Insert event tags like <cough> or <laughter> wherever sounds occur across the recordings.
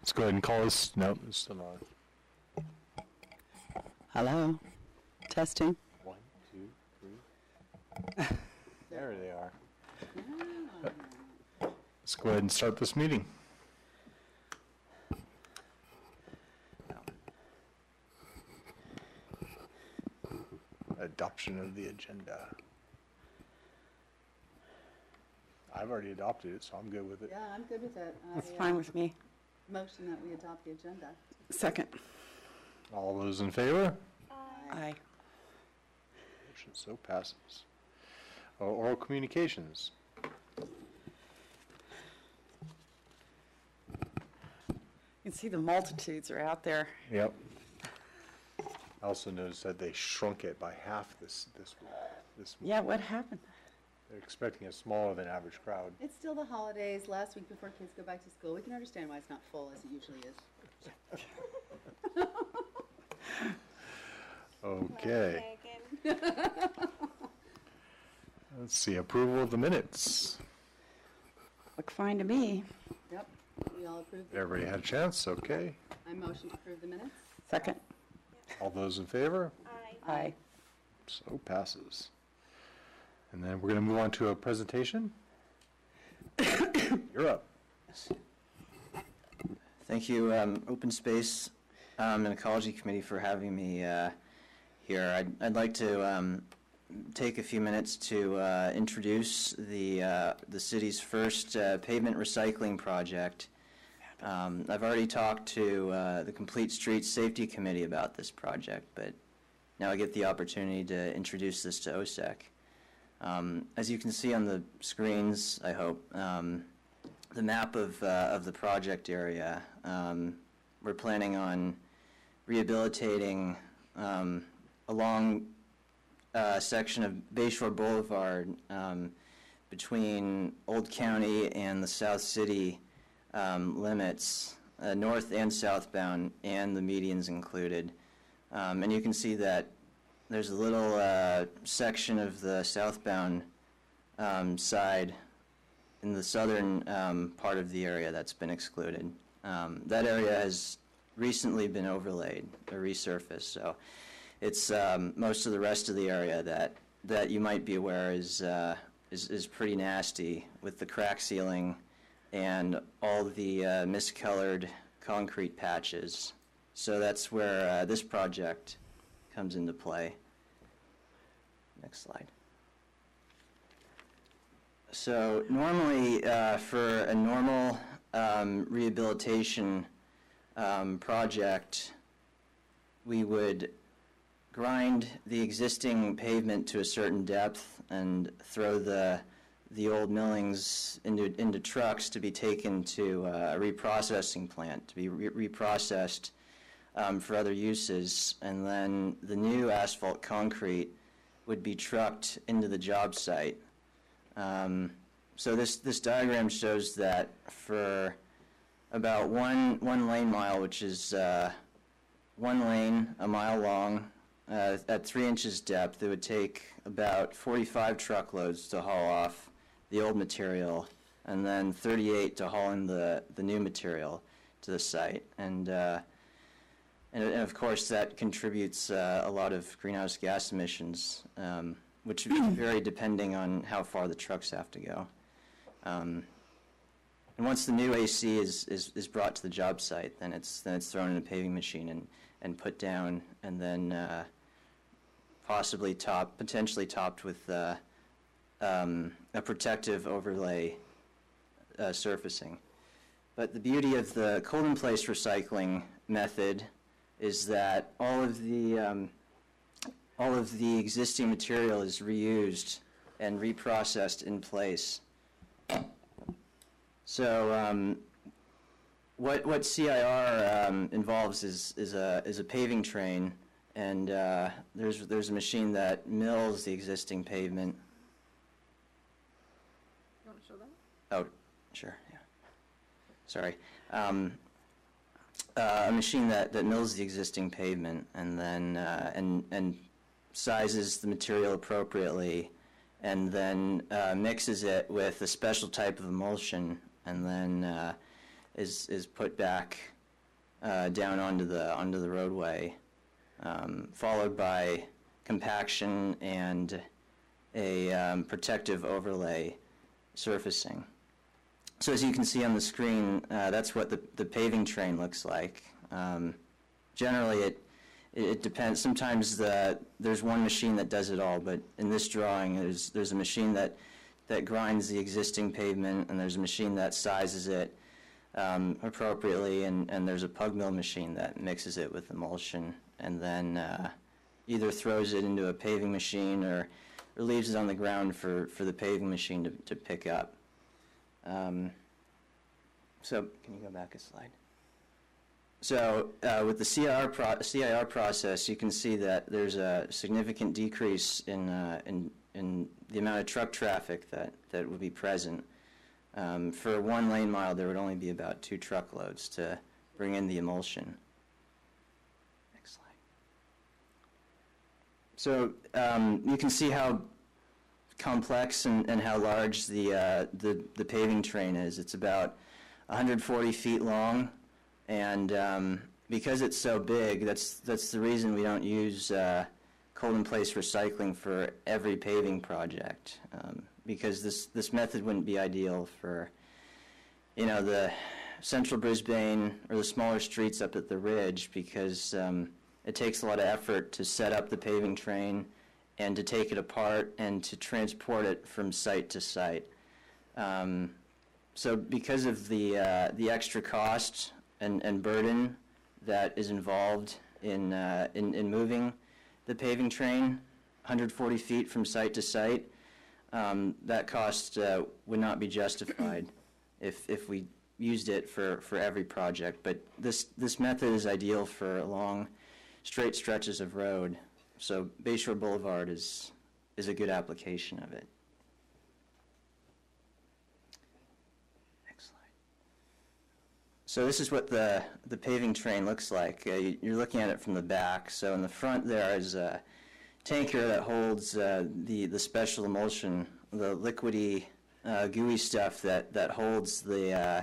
Let's go ahead and call this, nope, it's still on. Hello? Testing? One, two, three. <laughs> There they are. Ah. Let's go ahead and start this meeting. Adoption of the agenda. I've already adopted it, so I'm good with it. Yeah, I'm good with it. That's I, uh, fine with me. Motion that we adopt the agenda. Second. All those in favor? Aye. Motion so passes. Uh, Oral communications. You can see the multitudes are out there. Yep. I also noticed that they shrunk it by half this, this, this. Yeah, what happened? They're expecting a smaller than average crowd. It's still the holidays, last week before kids go back to school. We can understand why it's not full as it usually is. <laughs> Okay. <laughs> Let's see, approval of the minutes. Look fine to me. Yep, we all approve. the- Everybody had a chance, okay. I motion to approve the minutes. Second. All those in favor? Aye. Aye. So passes. And then we're going to move on to a presentation. <coughs> You're up. Thank you, um, Open Space um, and Ecology Committee for having me uh, here. I'd, I'd like to um, take a few minutes to uh, introduce the, uh, the city's first uh, pavement recycling project. Um, I've already talked to uh, the Complete Streets Safety Committee about this project, but now I get the opportunity to introduce this to OSEC. Um, As you can see on the screens, I hope, um, the map of, uh, of the project area. Um, we're planning on rehabilitating um, a long uh, section of Bayshore Boulevard um, between Old County and the South City um, limits, uh, north and southbound, and the medians included. And you can see that there's a little uh, section of the southbound um, side in the southern um, part of the area that's been excluded. Um, that area has recently been overlaid or resurfaced, so it's um, most of the rest of the area that that you might be aware is uh, is, is pretty nasty with the crack sealing and all the uh, miscolored concrete patches. So that's where uh, this project comes into play. Next slide. So normally, uh, for a normal um, rehabilitation um, project, we would grind the existing pavement to a certain depth and throw the the old millings into into trucks to be taken to uh, a reprocessing plant to be re- reprocessed um, for other uses, and then the new asphalt concrete would be trucked into the job site. Um, so this, this diagram shows that for about one, one lane mile, which is uh, one lane, a mile long, uh, at three inches depth, it would take about 45 truckloads to haul off the old material, and then 38 to haul in the, the new material to the site. And, uh, and, and of course, that contributes uh, a lot of greenhouse gas emissions, um, which vary depending on how far the trucks have to go. Um, and once the new AC is, is, is brought to the job site, then it's then it's thrown in a paving machine and, and put down, and then uh, possibly topped, potentially topped with uh, um, a protective overlay uh, surfacing. But the beauty of the cold in place recycling method is that all of the um, all of the existing material is reused and reprocessed in place. So um, what what CIR um, involves is is a is a paving train, and uh, there's there's a machine that mills the existing pavement. You want to show that? Oh, sure, yeah. Sorry. Um, uh, a machine that, that mills the existing pavement and then uh, and and sizes the material appropriately, and then uh, mixes it with a special type of emulsion and then uh, is is put back uh, down onto the onto the roadway, um, followed by compaction and a um, protective overlay surfacing. So as you can see on the screen, uh, that's what the, the paving train looks like. Um, generally, it, it depends. Sometimes the, there's one machine that does it all, but in this drawing, there's, there's a machine that, that grinds the existing pavement, and there's a machine that sizes it um, appropriately, and, and there's a pug mill machine that mixes it with emulsion, and then uh, either throws it into a paving machine or, or leaves it on the ground for, for the paving machine to, to pick up. Um, so, can you go back a slide? So, uh, with the CIR, pro- CIR process, you can see that there's a significant decrease in, uh, in, in the amount of truck traffic that, that would be present. Um, for one lane mile, there would only be about two truckloads to bring in the emulsion. Next slide. So, um, you can see how complex and, and how large the, uh, the, the paving train is. It's about 140 feet long, and um, because it's so big, that's, that's the reason we don't use uh, cold-in-place recycling for every paving project, um, because this, this method wouldn't be ideal for, you know, the central Brisbane or the smaller streets up at the ridge, because um, it takes a lot of effort to set up the paving train, and to take it apart and to transport it from site to site. Um, so because of the, uh, the extra cost and, and burden that is involved in, uh, in, in moving the paving train 140 feet from site to site, um, that cost uh, would not be justified <clears throat> if, if we used it for, for every project. But this, this method is ideal for long, straight stretches of road. So Bayshore Boulevard is, is a good application of it. Next slide. So this is what the, the paving train looks like. Uh, you- You're looking at it from the back. So in the front there is a tanker that holds uh, the, the special emulsion, the liquidy, uh, gooey stuff that, that holds the, uh,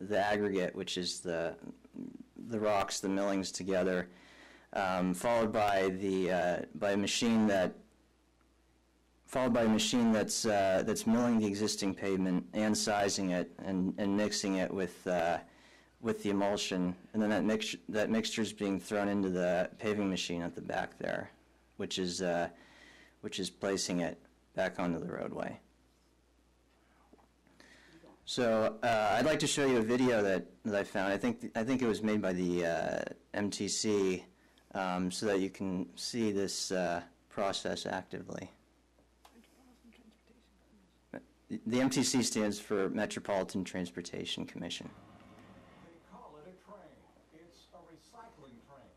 the aggregate, which is the, the rocks, the millings together um, followed by the uh, by a machine that followed by a machine that's uh, that's milling the existing pavement and sizing it and, and mixing it with uh, with the emulsion, and then that mix that mixture is being thrown into the paving machine at the back there, which is uh, which is placing it back onto the roadway. So uh, I'd like to show you a video that, that I found. I think I think it was made by the uh, MTC um, so that you can see this uh, process actively. The MTC stands for Metropolitan Transportation Commission. They call it a train. It's a recycling train.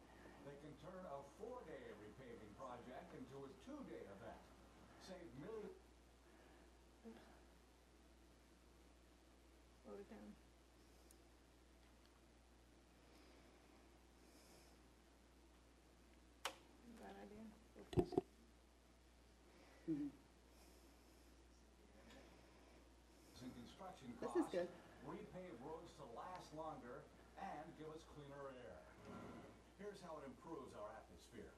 They can turn a four-day repaving project into a two-day event. Save millions. Slow it down. Bad idea. Go fast. in construction This is good. Repave roads to last longer and give us cleaner air. Here's how it improves our atmosphere.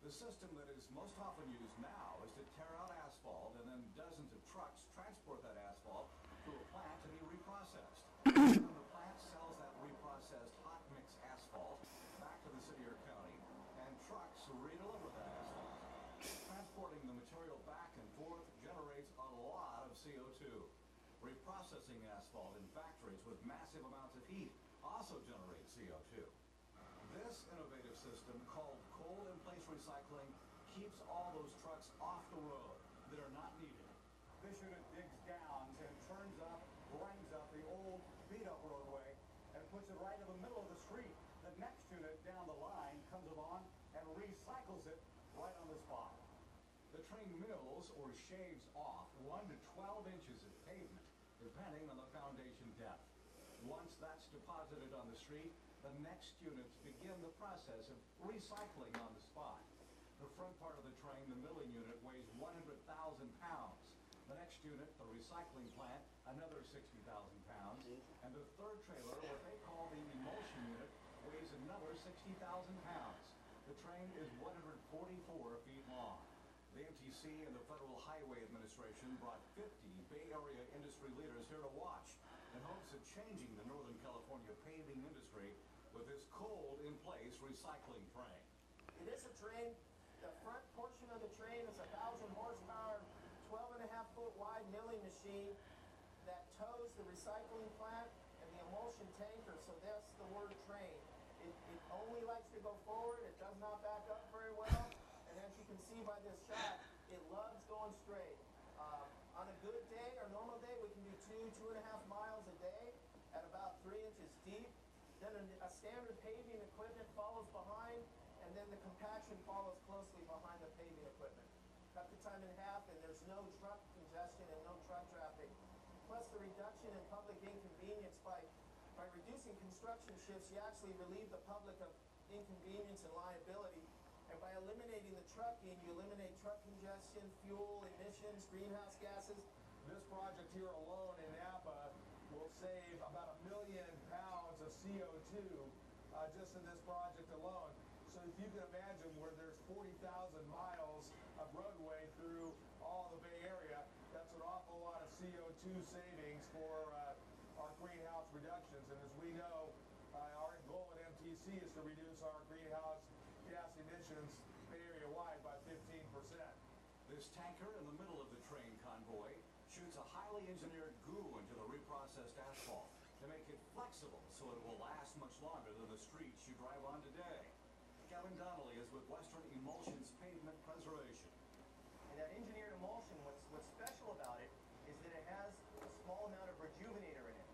The system that is most often used now is to tear out asphalt and then dozens of trucks transport that asphalt to a plant to be reprocessed. <coughs> Then the plant sells that reprocessed hot mix asphalt back to the city or county and trucks redeliver that asphalt. Transporting the material back and forth generates a lot of CO2. Reprocessing asphalt in factories with massive amounts of heat also generates CO2. This innovative system called cold-in-place recycling keeps all those trucks off the road that are not needed. This unit digs down and turns up, grinds up the old beat-up roadway and puts it right in the middle of the street. The next unit down the line comes along and recycles it right on the spot. The train mills or shaves off 1 to 12 inches of pavement, depending on the foundation depth. Once that's deposited on the street, the next units begin the process of recycling on the spot. The front part of the train, the milling unit, weighs 100,000 pounds. The next unit, the recycling plant, another 60,000 pounds. And the third trailer, what they call the emulsion unit, weighs another 60,000 pounds. The train is 144 feet long. The MTC and the Federal Highway Administration brought 50 Area industry leaders here to watch in hopes of changing the Northern California paving industry with this cold-in-place recycling train. It is a train, the front portion of the train is a thousand horsepower, twelve and a half foot wide milling machine that tows the recycling plant and the emulsion tanker, so that's the word train. It, it only likes to go forward, it does not back up very well, and as you can see by this shot, it loves going straight. Uh, on a good day, or normal day, we can two and a half miles a day at about three inches deep. Then a, a standard paving equipment follows behind, and then the compaction follows closely behind the paving equipment. Cut the time in half, and there's no truck congestion and no truck traffic. Plus the reduction in public inconvenience by, by reducing construction shifts, you actually relieve the public of inconvenience and liability. And by eliminating the trucking, you eliminate truck congestion, fuel, emissions, greenhouse gases. Project here alone in Napa will save about a million pounds of CO2 uh, just in this project alone. So if you can imagine where there's 40,000 miles of roadway through all the Bay Area, that's an awful lot of CO2 savings for uh, our greenhouse reductions. And as we know, uh, our goal at MTC is to reduce our greenhouse gas emissions Bay Area wide by 15%. This tanker in the middle of the train convoy engineered goo into the reprocessed asphalt to make it flexible so it will last much longer than the streets you drive on today. Kevin Donnelly is with Western Emulsions Pavement Preservation. And that engineered emulsion, what's, what's special about it is that it has a small amount of rejuvenator in it.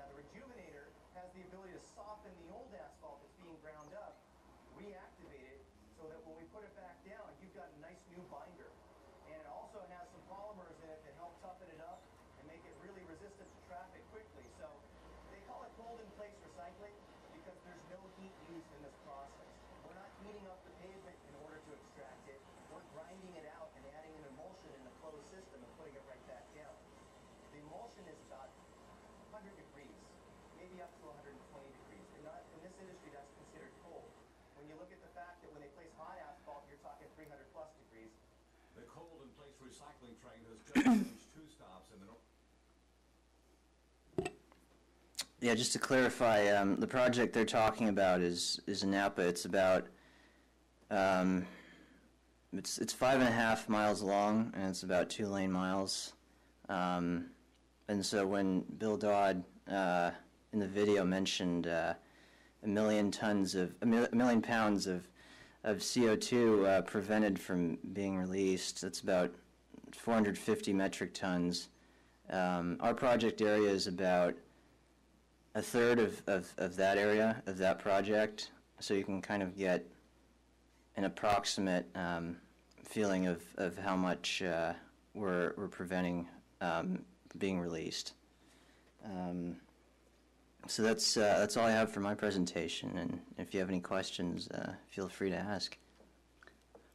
Now the rejuvenator has the ability to soften the old asphalt that's being ground up, reactivate it, so that when we put it back down, you've got a nice new binder. And it also has some polymers in it that help toughen it up and resistant to traffic quickly. So they call it cold in place recycling because there's no heat used in this process. We're not heating up the pavement in order to extract it. We're grinding it out and adding an emulsion in closed system and putting it right back down. The emulsion is about 100 degrees, maybe up to 120 degrees. Not, in this industry, that's considered cold. When you look at the fact that when they place hot asphalt, you're talking 300 plus degrees. The cold-in-place recycling train has just <coughs> finished two stops in the north. Yeah, just to clarify, um, the project they're talking about is, is in Napa. It's about, um, it's, it's five and a half miles long and it's about two lane miles. Um, and so when Bill Dodd, uh, in the video mentioned, uh, a million tons of, a, mil- a million pounds of, of CO2, uh, prevented from being released, that's about 450 metric tons. Um, our project area is about a third of, of, of that area, of that project, so you can kind of get an approximate um, feeling of, of how much uh, we're, we're preventing um, being released. Um, so that's, uh, that's all I have for my presentation, and if you have any questions, uh, feel free to ask.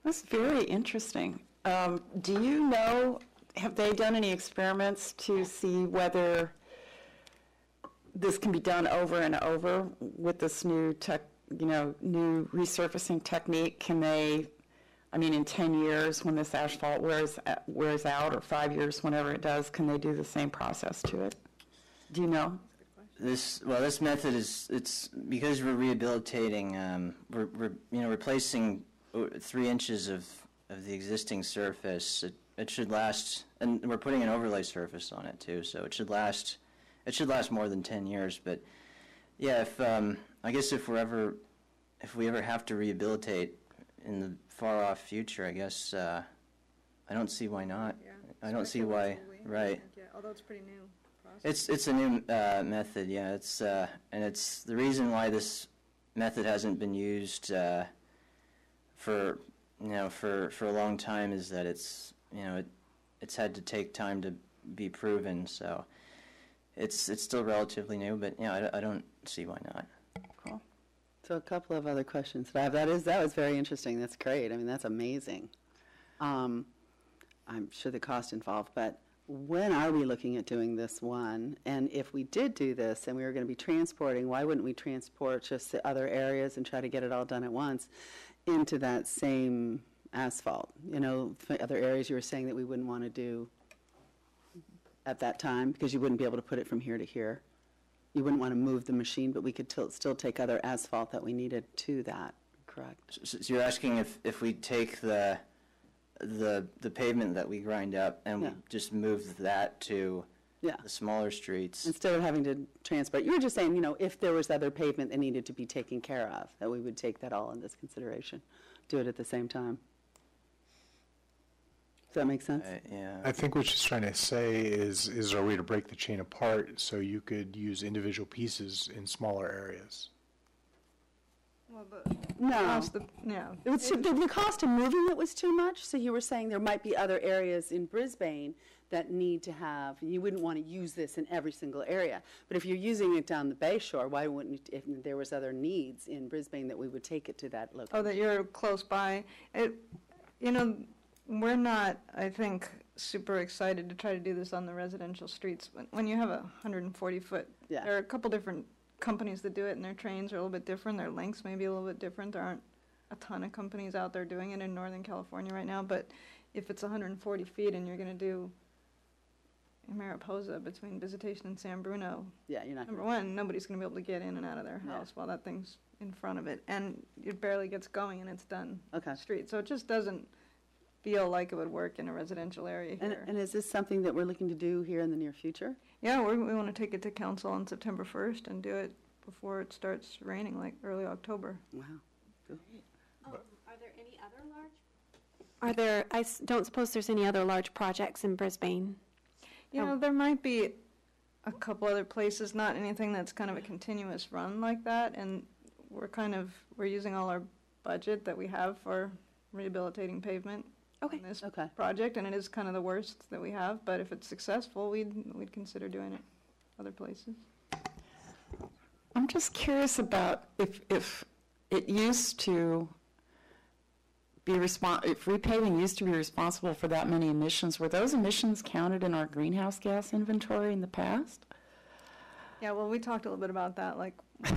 That's very interesting. Um, Do you know, have they done any experiments to see whether this can be done over and over with this new tech, you know, new resurfacing technique? Can they, I mean, in 10 years, when this asphalt wears, wears out, or five years, whenever it does, can they do the same process to it? Do you know? This well, this method is it's because we're rehabilitating. Um, we're, we're you know replacing uh, three inches of of the existing surface. It, it should last, and we're putting an overlay surface on it too, so it should last. It should last more than ten years. But yeah, if um, I guess if we're ever if we ever have to rehabilitate in the far off future, I guess uh, I don't see why not. Yeah. I don't see why. Right. Yeah, although it's pretty new process. It's it's a new uh, method, yeah. It's uh, and it's the reason why this method hasn't been used uh, for you know for for a long time is that it's you know it it's had to take time to be proven. So it's it's still relatively new, but yeah, I, I don't see why not. Cool. So a couple of other questions that I have. That is, that was very interesting. That's great. I mean, that's amazing. Um, I'm sure the cost involved, but when are we looking at doing this one? And if we did do this and we were going to be transporting, why wouldn't we transport just the other areas and try to get it all done at once into that same asphalt? You know, other areas you were saying that we wouldn't want to do at that time because you wouldn't be able to put it from here to here. You wouldn't want to move the machine, but we could til- still take other asphalt that we needed to that, correct? So so you're asking if, if we take the, the, the pavement that we grind up and we Yeah. just move that to Yeah. the smaller streets? Instead of having to transport, you were just saying, you know, if there was other pavement that needed to be taken care of, that we would take that all into consideration, do it at the same time. Does that make sense? Uh, Yeah. I think what she's trying to say is, is there a way to break the chain apart so you could use individual pieces in smaller areas? Well, the No. cost, the, yeah. It was, too- the, the cost of moving it was too much, so you were saying there might be other areas in Brisbane that need to have, you wouldn't want to use this in every single area. But if you're using it down the Bay Shore, why wouldn't, you- if there was other needs in Brisbane, that we would take it to that location? Oh, that you're close by. It, you know, we're not, I think, super excited to try to do this on the residential streets. When, when you have a hundred and forty foot, Yeah. there are a couple different companies that do it, and their trains are a little bit different. Their lengths may be a little bit different. There aren't a ton of companies out there doing it in Northern California right now. But if it's hundred and forty feet and you're gonna do in Mariposa between Visitation and San Bruno, Yeah, you're not. Number one, nobody's gonna be able to get in and out of their Yeah. house while that thing's in front of it, and it barely gets going and it's done. Okay. Street, so it just doesn't feel like it would work in a residential area And, here. and is this something that we're looking to do here in the near future? Yeah, we, we wanna take it to council on September first and do it before it starts raining, like early October. Wow. Um, Are there any other large? Are there, I s- don't suppose there's any other large projects in Brisbane? You Oh. know, there might be a couple other places, not anything that's kind of a continuous run like that, and we're kind of, we're using all our budget that we have for rehabilitating pavement Okay. on this Okay. project, and it is kind of the worst that we have, but if it's successful, we'd, we'd consider doing it other places. I'm just curious about if, if it used to be respon, if repaving used to be responsible for that many emissions, were those emissions counted in our greenhouse gas inventory in the past? Yeah, well, we talked a little bit about that, like,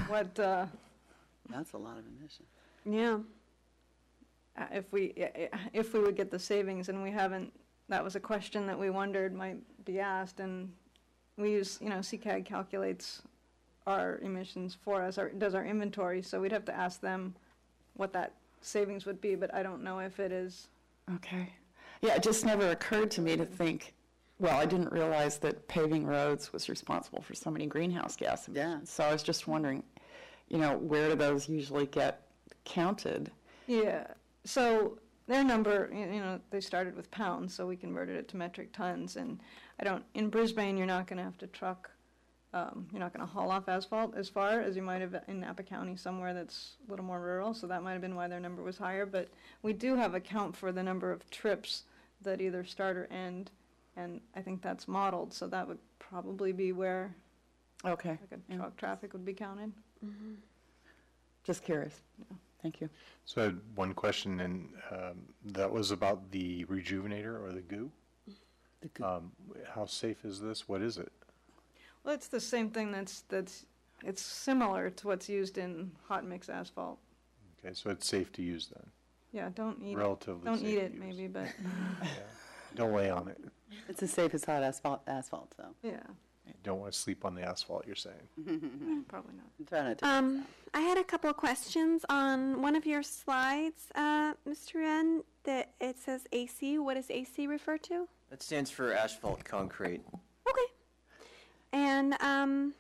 what, uh, That's a lot of emission. Yeah. Uh, if we, i- i- if we would get the savings, and we haven't, that was a question that we wondered might be asked, and we use, you know, CCAG calculates our emissions for us, or does our inventory, so we'd have to ask them what that savings would be, but I don't know if it is, Okay. Yeah, it just never occurred to me to think, well, I didn't realize that paving roads was responsible for so many greenhouse gas Yeah. emissions. So I was just wondering, you know, where do those usually get counted? yeah. So their number, y- you know, they started with pounds, so we converted it to metric tons, and I don't, in Brisbane, you're not gonna have to truck, um, you're not gonna haul off asphalt as far as you might have in Napa County somewhere that's a little more rural, so that might have been why their number was higher, but we do have a count for the number of trips that either start or end, and I think that's modeled, so that would probably be where, Okay. like, a Yeah. truck traffic would be counted. Just curious. Thank you. So I had one question, and um, that was about the rejuvenator or the goo. The goo. Um, How safe is this? What is it? Well, it's the same thing that's, that's, it's similar to what's used in hot mix asphalt. Okay, so it's safe to use then, Yeah, don't eat it. relatively Don't safe eat it, maybe, but, <laughs> Yeah. Don't lay on it. It's the safest hot asphalt, asphalt, though. yeah, Don't want to sleep on the asphalt, you're saying. <laughs> probably not. I'm trying to. Um, I had a couple of questions on one of your slides, uh, Mr. Wren, that it says AC. What does AC refer to? That stands for asphalt concrete. Okay. And um,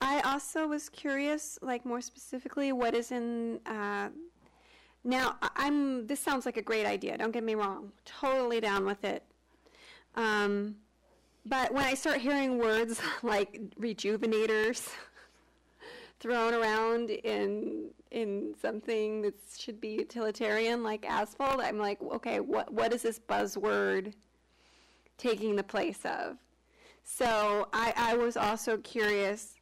I also was curious, like more specifically, what is in. Uh, now, I- I'm. This sounds like a great idea. Don't get me wrong. Totally down with it. Um, but when I start hearing words <laughs> like rejuvenators <laughs> thrown around in in something that should be utilitarian, like asphalt, I'm like, okay, what what is this buzzword taking the place of? So I, I was also curious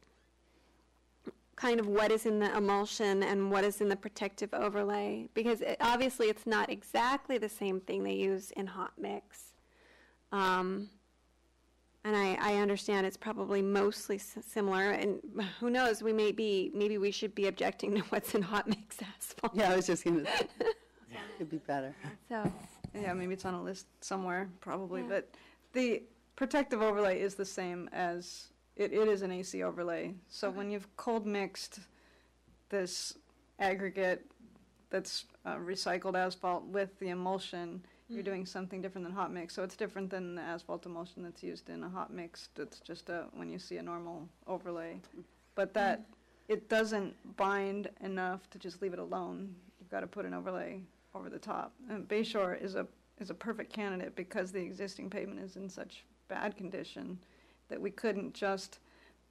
kind of what is in the emulsion and what is in the protective overlay because it, obviously it's not exactly the same thing they use in hot mix. Um, And I, I understand it's probably mostly s- similar, and <laughs> who knows, we may be, maybe we should be objecting to <laughs> what's in hot mix <laughs> asphalt. Yeah, I was just gonna, say, it could be better. So, Yeah, maybe it's on a list somewhere, probably, Yeah. but the protective overlay is the same as, it, it is an AC overlay. So when you've cold mixed this aggregate that's uh, recycled asphalt with the emulsion, you're mm-hmm. doing something different than hot mix. So it's different than the asphalt emulsion that's used in a hot mix. It's just a, when you see a normal overlay. But that, mm-hmm. it doesn't bind enough to just leave it alone. You've got to put an overlay over the top. And Bay Shore is a, is a perfect candidate because the existing pavement is in such bad condition that we couldn't just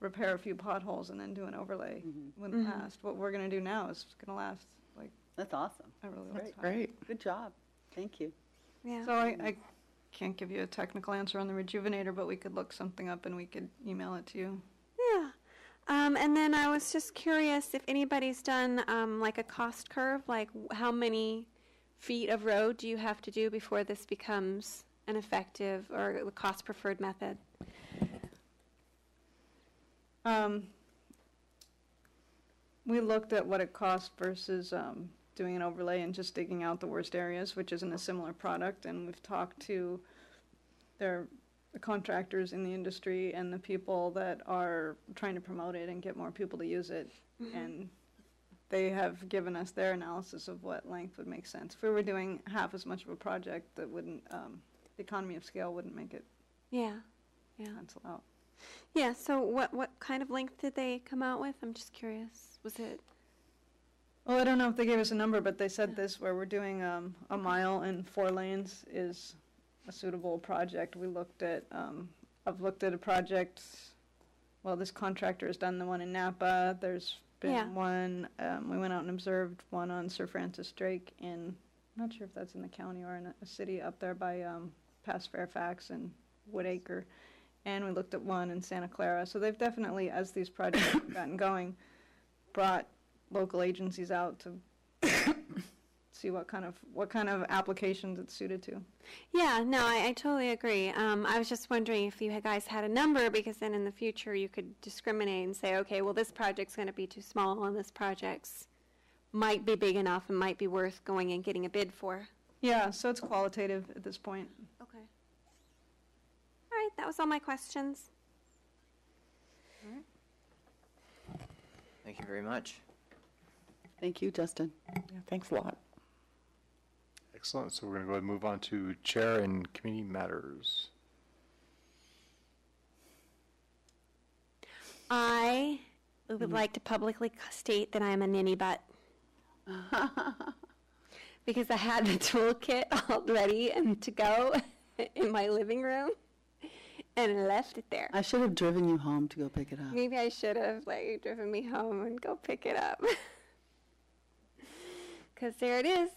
repair a few potholes and then do an overlay. Wouldn't Mhm. Mm-hmm. last. What we're gonna do now is gonna last like That's awesome. a really long Great. time. Great. Good job. Thank you. Yeah. So I, I can't give you a technical answer on the rejuvenator, but we could look something up and we could email it to you. Yeah. Um, and then I was just curious if anybody's done um, like a cost curve, like how many feet of road do you have to do before this becomes an effective or cost preferred method? Um, we looked at what it costs versus, um, doing an overlay and just digging out the worst areas, which isn't a similar product, and we've talked to their the contractors in the industry and the people that are trying to promote it and get more people to use it, and they have given us their analysis of what length would make sense. If we were doing half as much of a project, that wouldn't, um, the economy of scale wouldn't make it Yeah. Yeah. pencil out. Yeah. So what what kind of length did they come out with? I'm just curious. Was it? Well, I don't know if they gave us a number, but they said this, where we're doing um, a mile and four lanes is a suitable project. We looked at, um, I've looked at a project, well, this contractor has done the one in Napa. There's Yeah. been one, um, we went out and observed one on Sir Francis Drake in, I'm not sure if that's in the county or in a- a city up there by um, past Fairfax and Woodacre. And we looked at one in Santa Clara. So they've definitely, as these projects have gotten going, brought local agencies out to <coughs> see what kind of, what kind of applications it's suited to. Yeah. No, I, I totally agree. Um, I was just wondering if you had- guys had a number because then in the future you could discriminate and say, okay, well this project's going to be too small and this project's might be big enough and might be worth going and getting a bid for. Yeah, so it's qualitative at this point. Okay. All right, that was all my questions. Thank you very much. Thank you, Justin. Yeah, thanks a lot. Excellent. So we're going to go ahead and move on to chair and committee matters. I would like to publicly state that I am a ninny butt. <laughs> because I had the toolkit all ready and to go <laughs> in my living room and left it there. I should have driven you home to go pick it up. Maybe I should have like driven me home and go pick it up. <laughs> Cause there it is.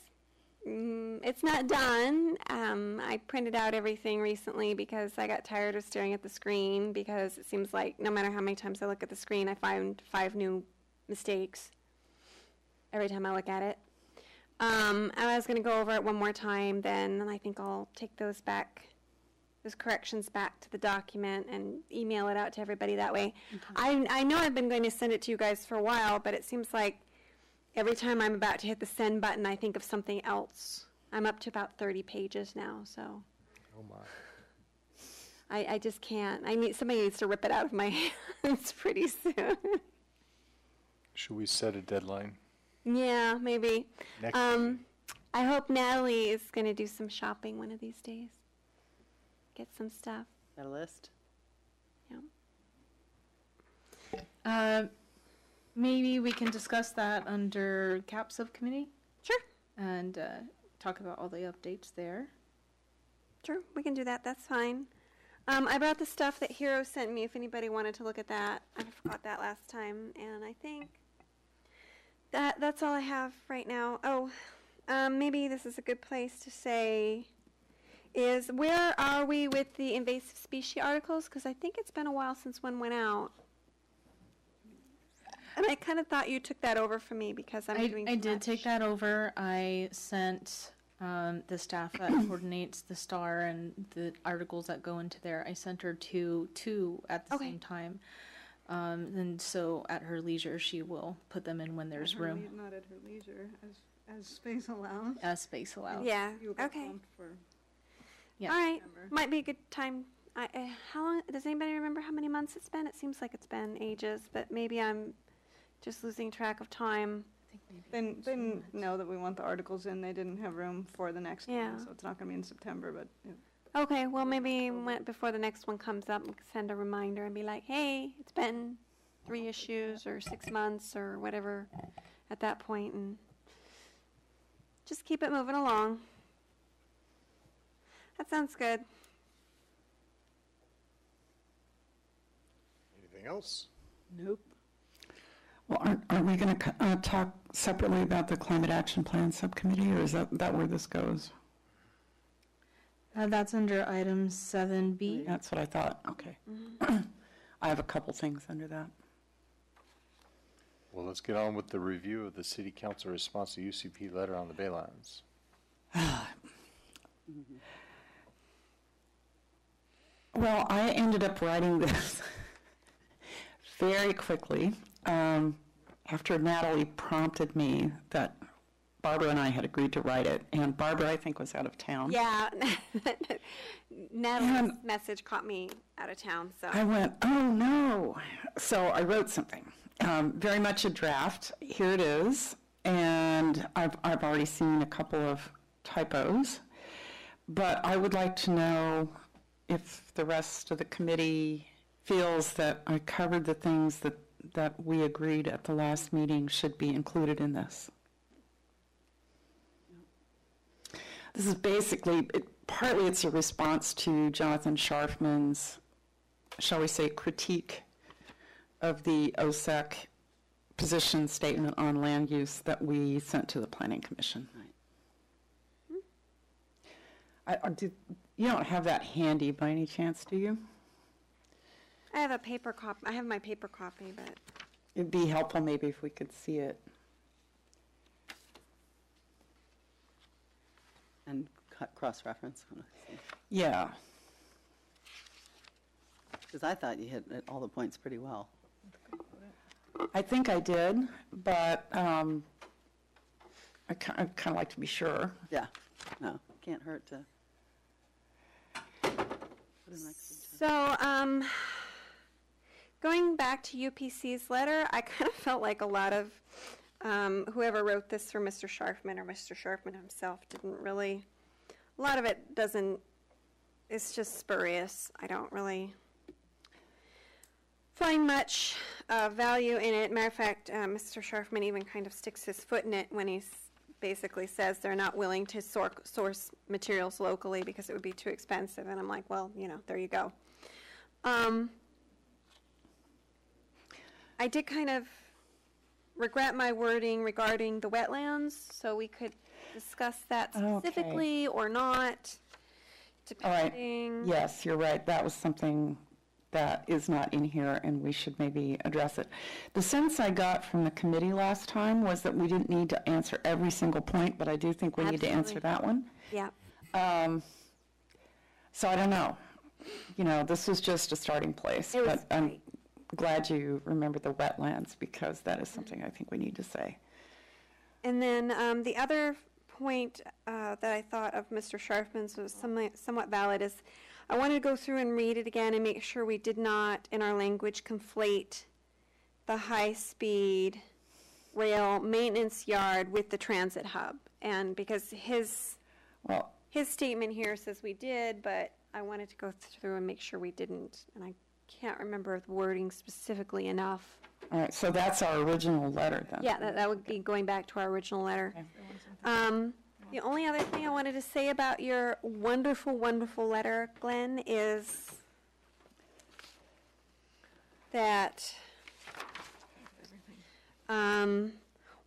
Mm, it's not done. Um, I printed out everything recently because I got tired of staring at the screen because it seems like no matter how many times I look at the screen, I find five new mistakes every time I look at it. Um, I was going to go over it one more time then, and I think I'll take those back, those corrections back to the document and email it out to everybody that way. I, I know I've been going to send it to you guys for a while, but it seems like every time I'm about to hit the send button, I think of something else. I'm up to about 30 pages now, so Oh, my. I, I just can't. I need somebody needs to rip it out of my <laughs> hands pretty soon. Should we set a deadline? yeah, maybe. Next Um, I hope Natalie is going to do some shopping one of these days. Get some stuff. Got a list? Uh, maybe we can discuss that under CAP subcommittee Sure, and uh, talk about all the updates there. sure, we can do that. That's fine. Um, I brought the stuff that Hero sent me. If anybody wanted to look at that, I forgot that last time, and I think that that's all I have right now. Oh, um, maybe this is a good place to say is where are we with the invasive species articles? Because I think it's been a while since one went out. And I kind of thought you took that over for me because I'm I, doing. I too did much. take that over. I sent um, the staff that <coughs> coordinates the star and the articles that go into there. I sent her two, two at the Okay. same time. Um, and so at her leisure, she will put them in when there's At her room, lea- Not at her leisure, as, as space allows. as space allows. Yeah, You'll get okay. bumped for Yeah. All right, September. might be a good time. I, uh, how long, does anybody remember how many months it's been? It seems like it's been ages, but maybe I'm just losing track of time. They, they n- know that we want the articles in, they didn't have room for the next Yeah. one, so it's not gonna be in September, but yeah. Okay, well, maybe when, before the next one comes up, we can send a reminder and be like, hey, it's been three issues or six months or whatever at that point, and just keep it moving along. That sounds good. Anything else? Nope. Well, aren't, aren't we going to uh, talk separately about the Climate Action Plan Subcommittee, or is that, that where this goes? Uh, that's under item seven B. That's what I thought, okay. <clears throat> I have a couple things under that. Well, let's get on with the review of the city council response to UCP letter on the Baylands. <sighs> Well, I ended up writing this <laughs> very quickly um, after Natalie prompted me that Barbara and I had agreed to write it, and Barbara, I think, was out of town. Yeah, <laughs> Natalie's And- message caught me out of town, so. I went, oh no. So I wrote something, um, very much a draft. Here it is. And I've, I've already seen a couple of typos. But I would like to know if the rest of the committee feels that I covered the things that, that we agreed at the last meeting should be included in this. This is basically, it, partly it's a response to Jonathan Scharfman's shall we say, critique of the OSEC position statement on land use that we sent to the Planning Commission. I, I do, you don't have that handy by any chance, do you? I have a paper copy, I have my paper copy, but. It'd be helpful maybe if we could see it. And cut, cross-reference, Yeah, because I thought you hit it- all the points pretty well. I think I did, but um, I kind of like to be sure. Yeah, no, can't hurt to. Put it next So, um, going back to UPC's letter, I <laughs> kind of felt like a lot of, um, whoever wrote this for Mr. Scharfman or Mr. Scharfman himself didn't really, a lot of it doesn't, it's just spurious. I don't really find much uh, value in it. Matter of fact, uh, Mr. Scharfman even kind of sticks his foot in it when he basically says they're not willing to sor- source materials locally because it would be too expensive. And I'm like, well, you know, there you go. Um, I did kind of regret my wording regarding the wetlands, so we could discuss that specifically or not, All right. depending. Yes, you're right. That was something that is not in here, and we should maybe address it. The sense I got from the committee last time was that we didn't need to answer every single point, but I do think we need to answer Absolutely. that one. Yeah. Um, So I don't know. You know, this was just a starting place, It was but I'm great. Glad you remembered the wetlands, because that is something I think we need to say. And then um, the other point uh, that I thought of Mr. Scharfman's was somewhat, somewhat valid is I wanted to go through and read it again and make sure we did not, in our language, conflate the high-speed rail maintenance yard with the transit hub. And because his, Well, his statement here says we did, but I wanted to go through and make sure we didn't. And I can't remember the wording specifically enough. all right, so that's our original letter then. Yeah, that, that would be going back to our original letter. Um, the only other thing I wanted to say about your wonderful, wonderful letter, Glenn, is that, um,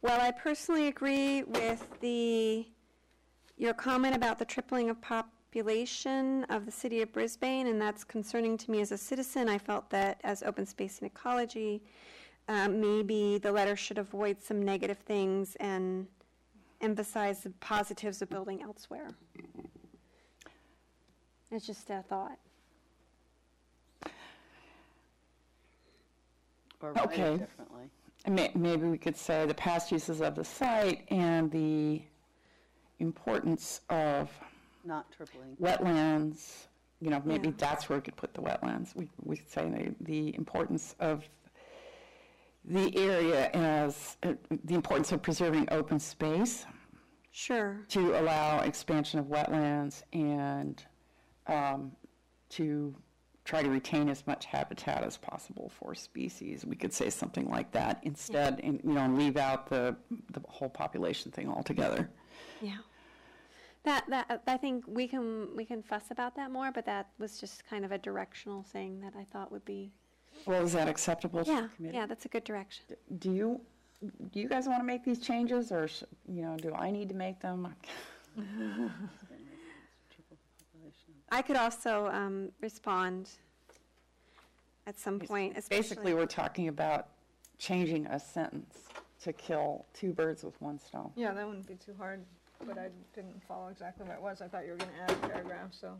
while I personally agree with the, your comment about the tripling of population of the city of Brisbane, and that's concerning to me as a citizen, I felt that as open space and ecology, um, maybe the letter should avoid some negative things and emphasize the positives of building elsewhere. It's just a thought. Or write Okay. it differently. May- Maybe we could say the past uses of the site and the importance of Not tripling. wetlands, you know, maybe Yeah. that's where we could put the wetlands. We, we could say the, the importance of the area as, uh, the importance of preserving open space Sure. to allow expansion of wetlands and um, to try to retain as much habitat as possible for species. We could say something like that instead, and, you know, and leave out the, the whole population thing altogether. Yeah. That, that, I think we can, we can fuss about that more, but that was just kind of a directional thing that I thought would be, Well, is that acceptable to yeah, the committee? yeah, that's a good direction. Do you, do you guys want to make these changes, or, sh- you know, do I need to make them? <laughs> I could also um, respond at some point, Basically, especially. we're talking about changing a sentence to kill two birds with one stone. Yeah, that wouldn't be too hard, but I didn't follow exactly what it was. I thought you were gonna add a paragraph, so.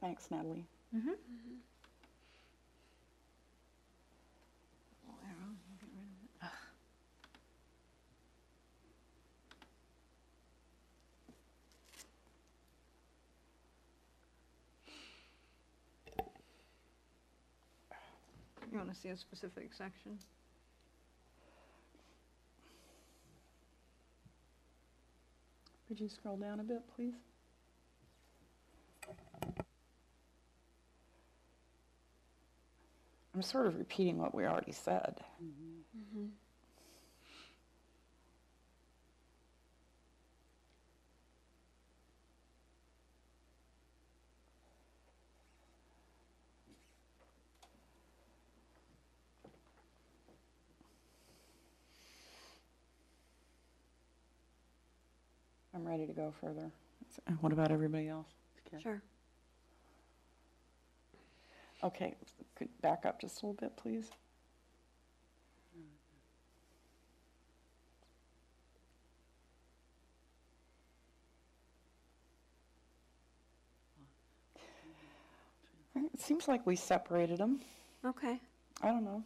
Thanks, Natalie. You wanna see a specific section? Could you scroll down a bit, please? I'm sort of repeating what we already said. I'm ready to go further. What about everybody else? Sure. Okay, could back up just a little bit, please? It seems like we separated them. Okay. I don't know.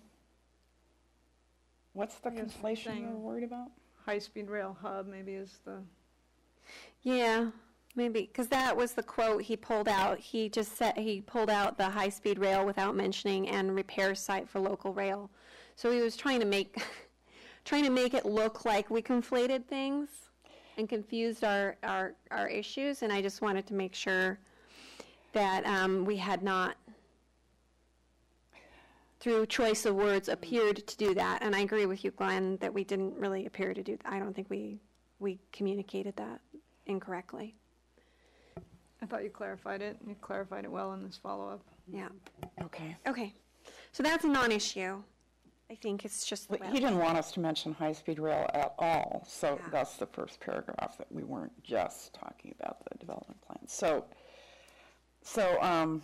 What's the I guess conflation you're worried about? High-speed rail hub maybe is the, Yeah, maybe, because that was the quote he pulled out. He just said, he pulled out the high-speed rail without mentioning and repair site for local rail. So he was trying to make, <laughs> trying to make it look like we conflated things and confused our, our, our issues, and I just wanted to make sure that um, we had not, through choice of words, appeared to do that. And I agree with you, Glenn, that we didn't really appear to do, th- I don't think we, we communicated that incorrectly. I thought you clarified it, you clarified it well in this follow-up. Yeah, Okay. okay. So that's a non-issue. I think it's just the Well, way. He didn't want us to mention high-speed rail at all, so Yeah. that's the first paragraph, that we weren't just talking about the development plan. So, so, um,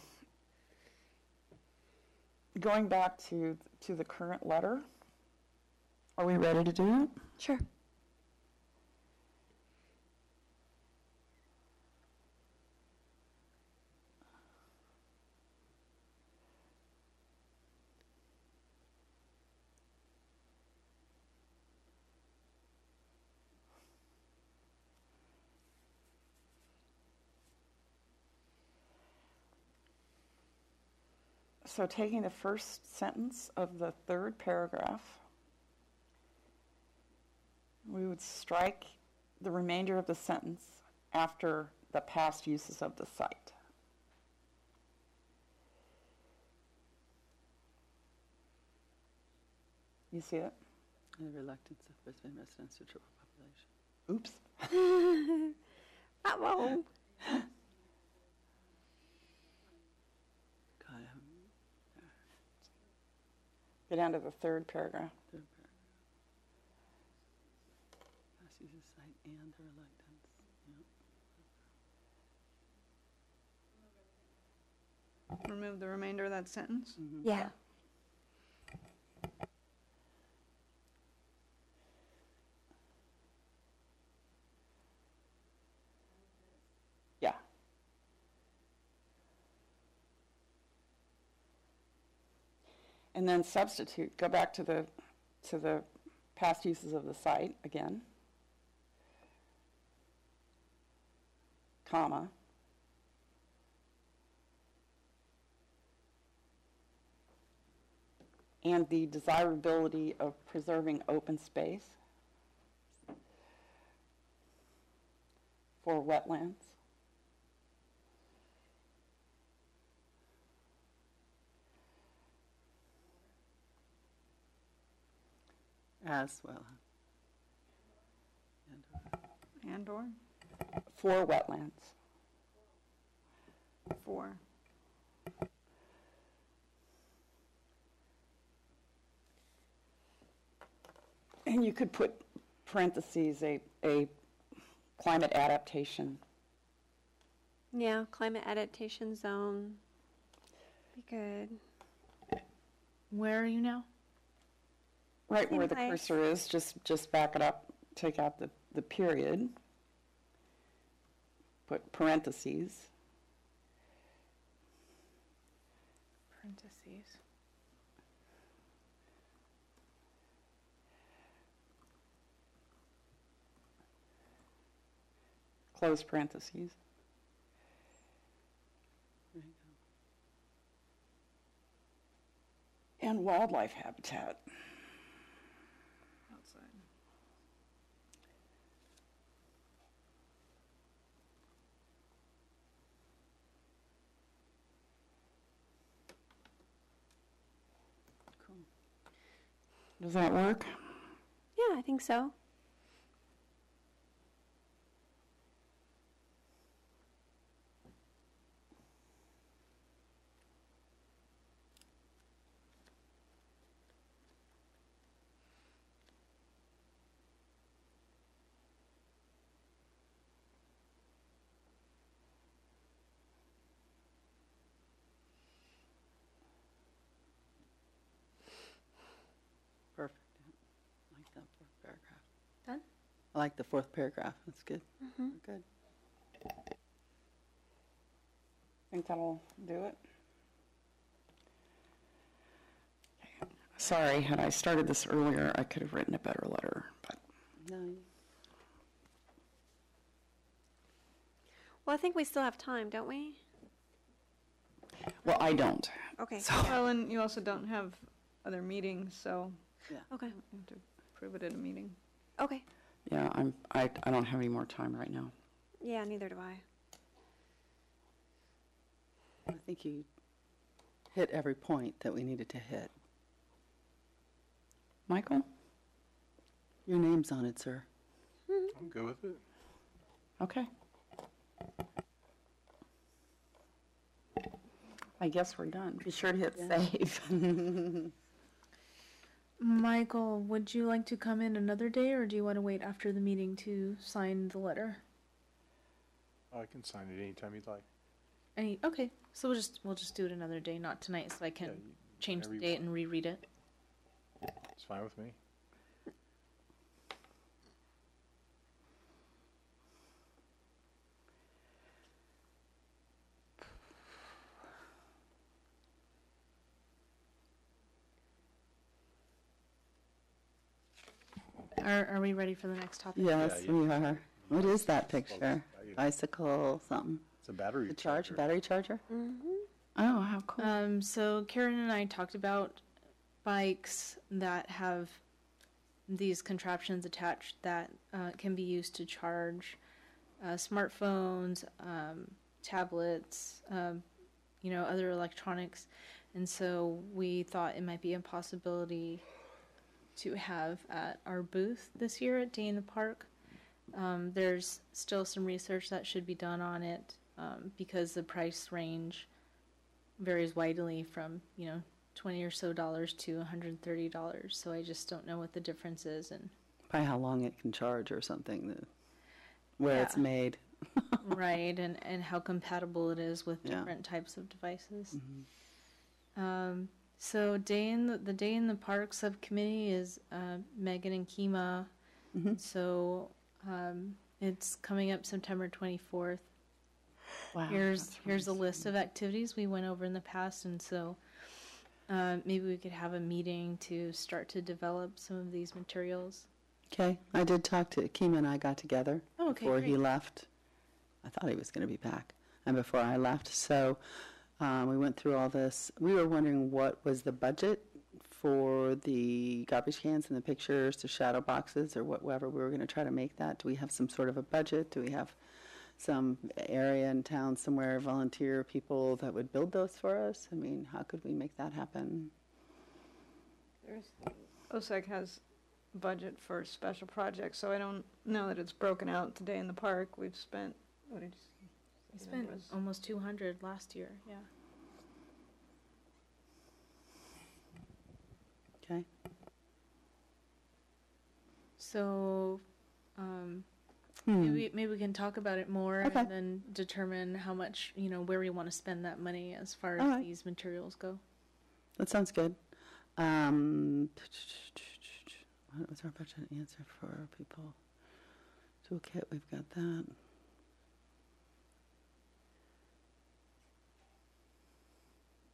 going back to, to the current letter, are we ready to do it? Sure. So taking the first sentence of the third paragraph, we would strike the remainder of the sentence after the past uses of the site. You see it? The reluctance of Brisbane residents to triple population. Oops. <laughs> Uh-oh. <laughs> God, I haven't- Go down to the third paragraph. third And the reluctance, yeah. Remove the remainder of that sentence? Yeah. Yeah. And then substitute, go back to the, to the past uses of the site again. Comma. And the desirability of preserving open space for wetlands. As well. And, And/or For wetlands. for? And you could put parentheses, a, a climate adaptation. Yeah, climate adaptation zone. Be good. Where are you now? Right where the place. cursor is, just, just back it up, take out the, the period. Put parentheses. Parentheses. close parentheses. And wildlife habitat. Does that work? Yeah, I think so. Perfect. I like that fourth paragraph. Done? I like the fourth paragraph. That's good. Mm-hmm. Good. I think that'll do it? Sorry, had I started this earlier, I could have written a better letter, but No, Well, I think we still have time, don't we? Well, I don't. Okay. Well, <laughs> and you also don't have other meetings, so Okay. you have to prove it at a meeting. Okay. Yeah, I'm, I, I don't have any more time right now. Yeah, neither do I. I think you hit every point that we needed to hit. Michael? Your name's on it, sir. Mm-hmm. I'm good with it. Okay. I guess we're done. Be sure to hit save. <laughs> Michael, would you like to come in another day, or do you want to wait after the meeting to sign the letter? Oh, I can sign it anytime you'd like. Any, okay, so we'll just, we'll just do it another day, not tonight, so I Yeah, can you- change the date and reread it. It's fine with me. Are, are we ready for the next topic? Yes, you- we are. What is that picture? Bicycle, something? It's a battery The charge, charger. battery charger? Oh, how cool. Um, so Karen and I talked about bikes that have these contraptions attached that uh, can be used to charge uh, smartphones, um, tablets, um, you know, other electronics. And so we thought it might be a possibility to have at our booth this year at Day in the Park. Um, there's still some research that should be done on it um, because the price range varies widely from you know 20 or so dollars to 130 dollars so i just don't know what the difference is and By how long it can charge or something. the- where it's made. <laughs> right, and, and how compatible it is with Yeah. Mm-hmm. different types of devices. Um, so day in the, the day in the park subcommittee is uh, Megan and Kima. Mhm. So um, it's coming up September 24th. Wow, Here's here's a list of activities we went over in the past, and so uh, maybe we could have a meeting to start to develop some of these materials. Okay, I did talk to, Keema and I got together Oh, okay, before he left. I thought he was going to be back, and before I left, so um, we went through all this. We were wondering what was the budget for the garbage cans and the pictures, the shadow boxes, or whatever. We were going to try to make that. Do we have some sort of a budget? Do we have some area in town somewhere, volunteer people that would build those for us? I mean, how could we make that happen? There's, OSEC has budget for special projects, so I don't know that it's broken out today in the park. We've spent, what did you say? We spent almost 200 last year. Yeah. Okay. So, um, Hmm. maybe maybe we can talk about it more Okay. and then determine how much you know where we want to spend that money as far as All right. these materials go. That sounds good. Um, what was our budget answer for people? Toolkit, we've got that.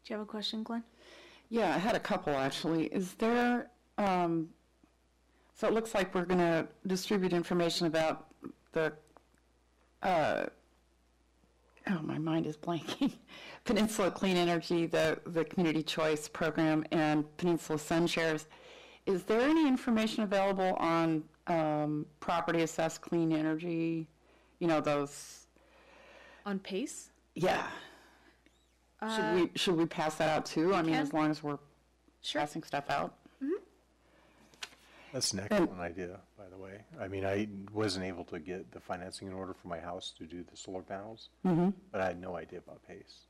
Do you have a question, Glenn? Yeah, I had a couple actually. Is there, um, so it looks like we're going to distribute information about the, uh, oh, my mind is blanking. <laughs> Peninsula Clean Energy, the, the Community Choice Program, and Peninsula Sun Shares. Is there any information available on um, property assessed clean energy? You know, those, On pace? yeah. Should we, should we pass that out too? I mean, as long as we're Sure. passing stuff out? That's an And- excellent idea, by the way. I mean, I wasn't able to get the financing in order for my house to do the solar panels, Mm-hmm. but I had no idea about PACE.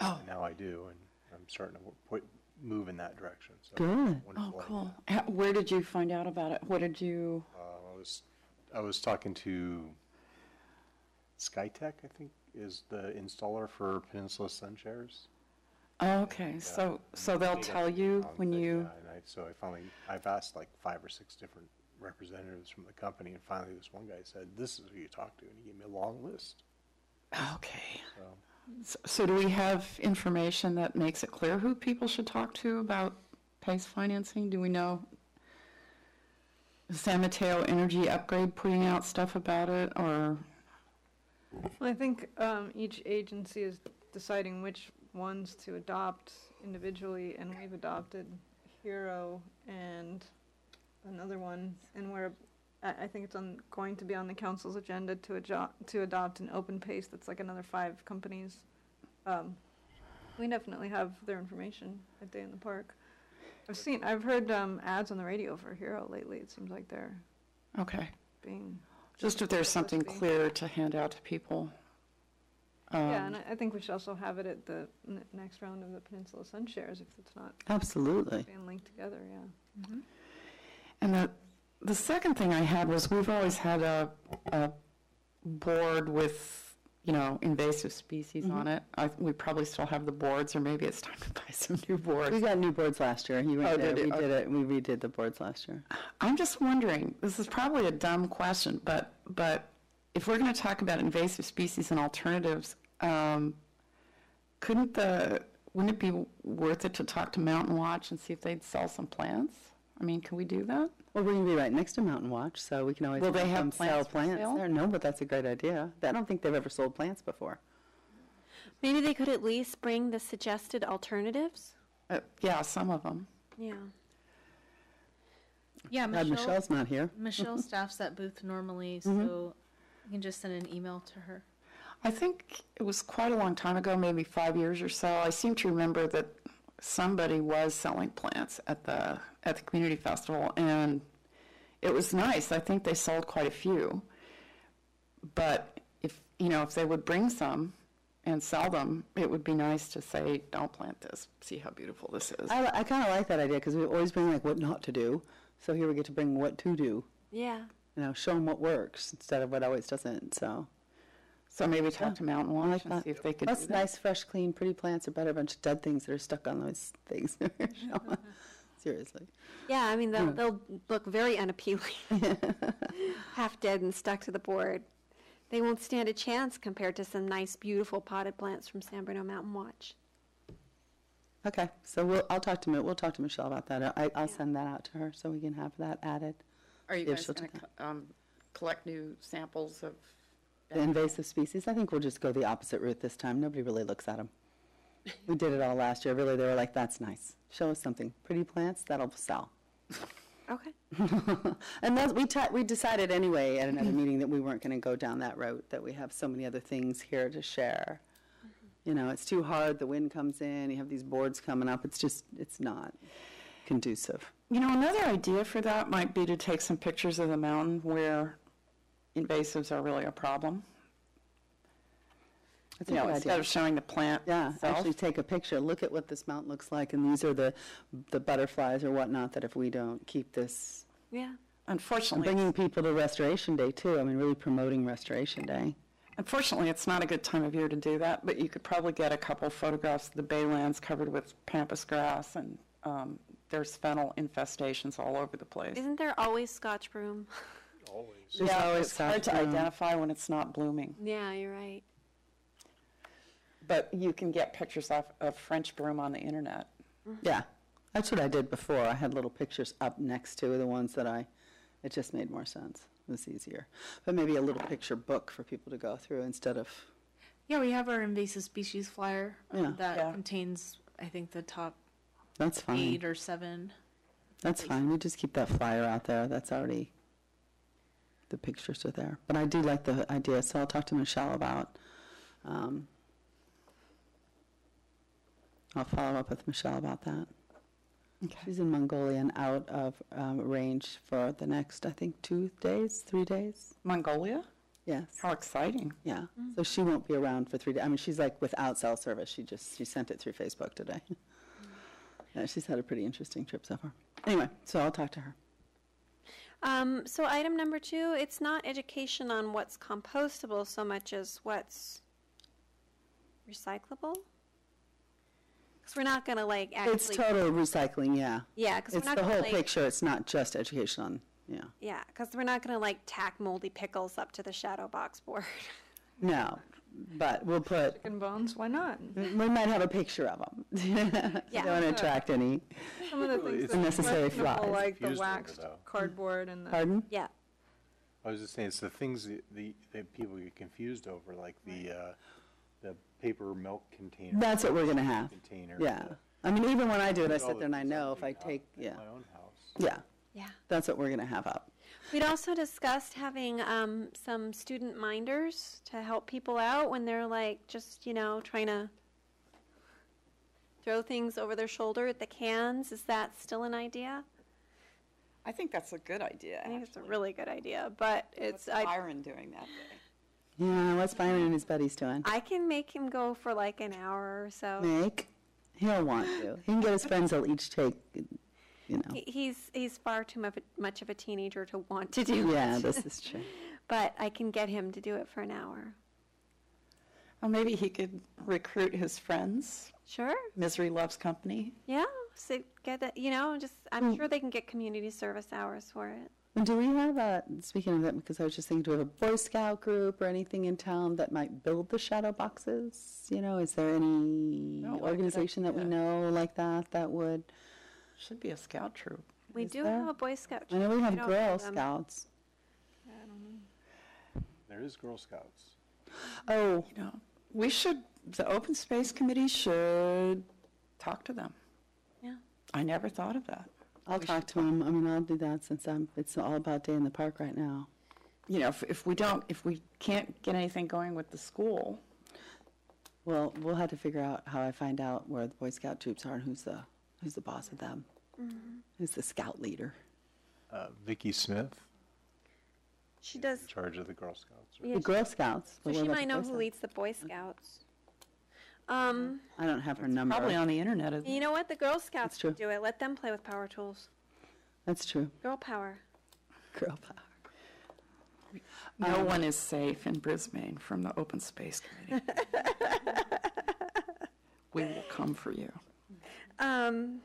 Oh. And now I do, and I'm starting to put, move in that direction, so. Good. Oh, cool. Ha- Where did you find out about it? What did you, Uh, I was, I was talking to Skytech, I think, is the installer for Peninsula Sun oh, okay, so, so they'll They tell you when you, yeah, And I, so I finally, I've asked like five or six different representatives from the company, and finally this one guy said, this is who you talk to, and he gave me a long list, okay. so. So- So do we have information that makes it clear who people should talk to about PACE financing? Do we know? Is San Mateo Energy Upgrade putting out stuff about it, or, Well, I think um, each agency is deciding which ones to adopt individually, and we've adopted Hero and another one, and we're, I, I think it's on, going to be on the council's agenda to adjo- to adopt an open pace that's like another five companies. Um, We definitely have their information at Day in the Park. I've seen, I've heard um, ads on the radio for Hero lately, it seems like they're okay. being. Just if there's something Supposed to be. clear to hand out to people. Yeah, Um, and I- I think we should also have it at the n- next round of the Peninsula Sun Shares if it's not Absolutely. being linked together, yeah. And the, the second thing I had was we've always had a, a board with, you know, invasive species Mm-hmm. on it. I, we probably still have the boards, or maybe it's time to <laughs> buy some new boards. We got new boards last year. You Oh, went there. did? We did it. We redid the boards last year. I'm just wondering, this is probably a dumb question, but, but if we're going to talk about invasive species and alternatives, um, couldn't the, wouldn't it be worth it to talk to Mountain Watch and see if they'd sell some plants? I mean, can we do that? Well, we're going to be right next to Mountain Watch, so we can always Will they have have them sell plants for plants sale? there. No, but that's a great idea. I don't think they've ever sold plants before. Maybe they could at least bring the suggested alternatives? Uh, yeah, some of them. Yeah. Yeah, Glad Michelle. Michelle's not here. Michelle <laughs> staffs that booth normally, Mm-hmm. so you can just send an email to her. I think it was quite a long time ago, maybe five years or so. I seem to remember that somebody was selling plants at the at the community festival, and it was nice. I think they sold quite a few. But if you know, if they would bring some and sell them, it would be nice to say, "Don't plant this. See how beautiful this is." I, I kind of like that idea because we always bring like what not to do. So here we get to bring what to do. Yeah. you know, show them what works instead of what always doesn't, so. So maybe talk to Mountain I Watch like and that. see if they could do Plus, that. nice, fresh, clean, pretty plants are better, a bunch of dead things that are stuck on those things. <laughs> <laughs> Seriously. Yeah, I mean, they'll, they'll look very unappealing, <laughs> half dead and stuck to the board. They won't stand a chance compared to some nice, beautiful potted plants from San Bruno Mountain Watch. Okay, so we'll, I'll talk to, Mi- we'll talk to Michelle about that. I, I'll send that out to her so we can have that added. Are you Yeah, guys she'll do going to um, collect new samples of? The invasive species, I think we'll just go the opposite route this time. Nobody really looks at them. We did it all last year. Really, they were like, that's nice. Show us something. Pretty plants, that'll sell. Okay. <laughs> And that's, we, ti- we decided anyway at another meeting that we weren't going to go down that route, that we have so many other things here to share. Mm-hmm. You know, it's too hard, the wind comes in, you have these boards coming up, it's just, it's not conducive. You know, another idea for that might be to take some pictures of the mountain where invasives are really a problem. That's a You know, good instead idea. of showing the plant Yeah, itself. actually take a picture, look at what this mountain looks like, and these are the, the butterflies or whatnot that if we don't keep this, Yeah. and Unfortunately, bringing people to Restoration Day too, I mean, really promoting Restoration Day. unfortunately, it's not a good time of year to do that, but you could probably get a couple photographs of the baylands covered with pampas grass and um, there's fennel infestations all over the place. Isn't there always Scotch broom? <laughs> Always. There's Yeah, always it's hard to such, identify when it's not blooming, yeah, you're right. but you can get pictures of, of French broom on the internet. Yeah, that's what I did before. I had little pictures up next to the ones that I, it just made more sense. It was easier. But maybe a little picture book for people to go through instead of, Yeah, we have our invasive species flyer um, Yeah. that Yeah. contains, I think, the top that's fine. eight or seven. That's fine. We just keep that flyer out there. That's already, the pictures are there. But I do like the idea, so I'll talk to Michelle about, um, I'll follow up with Michelle about that. Okay. She's in Mongolia and out of um, range for the next, I think, two days, three days. Mongolia? Yes. How exciting. Yeah. So she won't be around for three days. I mean, she's like without cell service. She just, she sent it through Facebook today. Yeah, she's had a pretty interesting trip so far. Anyway, so I'll talk to her. Um, so item number two, it's not education on what's compostable so much as what's recyclable. Because we're not gonna like actually. It's total recycling, yeah. Yeah, because we're It's the gonna whole like. picture. It's not just education on, yeah. Yeah, because we're not gonna like tack moldy pickles up to the shadow box board. No, but we'll put, Chicken bones, why not? we might have a picture of them. <laughs> Yeah. Don't attract any, Some of the things it's that are unnecessary questionable, flies. like the Confused over, waxed though. cardboard and the. pardon? yeah. I was just saying, it's the things that, the, that people get confused over, like the, uh, the paper milk container. That's what we're gonna have. Container. Yeah. I mean, even when I do it, I know sit there and I there's know if I something take, out yeah, at My own house. yeah, Yeah. that's what we're gonna have up. We'd also discussed having um, some student minders to help people out when they're like just, you know, trying to throw things over their shoulder at the cans. Is that still an idea? I think that's a good idea. I think it's a really good idea, but it's What's I, Byron doing that day? Yeah, what's Byron and his buddies doing? I can make him go for like an hour or so. Make? he'll want to. He can get his friends, they'll each take, you know. He's he's far too much of a, much of a teenager to want to do <laughs> Yeah, it. this is true. <laughs> but I can get him to do it for an hour. Well, maybe he could recruit his friends. Sure. Misery loves company. Yeah. So get that. You know, just I'm hmm. sure they can get community service hours for it. And do we have a, speaking of that, because I was just thinking, do we have a Boy Scout group or anything in town that might build the shadow boxes? You know, is there any No, like that, organization that we yeah. know like that, that would? Should be a scout troop. We Is do there? have a Boy Scout. I know we troop. have don't Girl um, know them. Scouts. There is Girl Scouts. Oh, You know, we should, the open space committee should talk to them. Yeah. I never thought of that. I'll We talk should to him. I mean, I'll do that since I'm, it's all about day in the park right now. You know, if, if we don't, if we can't get anything going with the school, Well, we'll have to figure out how I find out where the Boy Scout troops are and who's the, who's the boss of them. Who's the scout leader? Uh, Vicky Smith, She does. in charge of the Girl Scouts. right? Yeah, The Girl Scouts. so she might know who Scouts? leads the Boy Scouts. Um, I don't have her number. probably on the internet. isn't you know what? The Girl Scouts true. do it. Let them play with power tools. That's true. Girl power. Girl power. No one is safe in Brisbane from the Open Space Committee. <laughs> We will come for you. Um,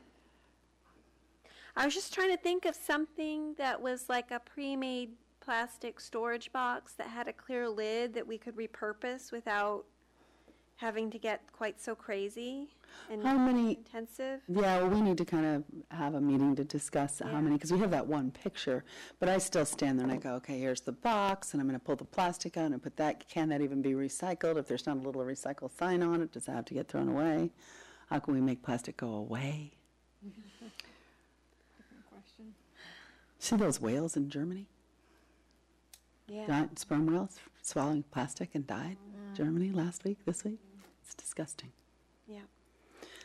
I was just trying to think of something that was like a pre-made plastic storage box that had a clear lid that we could repurpose without having to get quite so crazy and How many- intensive. Yeah, well, we need to kind of have a meeting to discuss how many, because we have that one picture, but I still stand there and I go, okay, here's the box, and I'm gonna pull the plastic out and put that, can that even be recycled? If there's not a little recycle sign on it, does it have to get thrown away? How can we make plastic go away? Question. See those whales in Germany? Yeah. Giant sperm whales swallowing plastic and died? Germany last week, this week? It's disgusting. Yeah.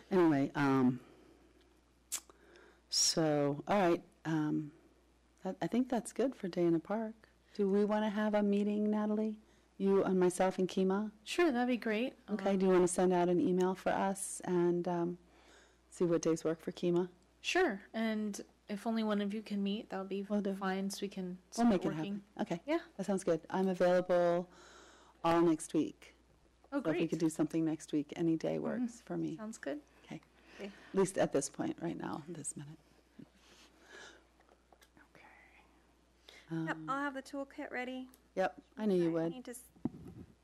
Anyway, um, so, all right, um, I, I think that's good for Day in the Park. Do we want to have a meeting, Natalie? You and myself and Kima? Sure, that'd be great. Okay, Um, do you want to send out an email for us and, um, see what days work for Kima? Sure, and if only one of you can meet, that would be Will fine, so we can We'll make it working. happen. Okay. Yeah. That sounds good. I'm available all next week. Oh, So if we could do something next week, any day works for me. Sounds good. Okay. Okay. At least at this point, right now, this minute. Yep, Um, I'll have the toolkit ready. Yep, I knew you I would. need to, s-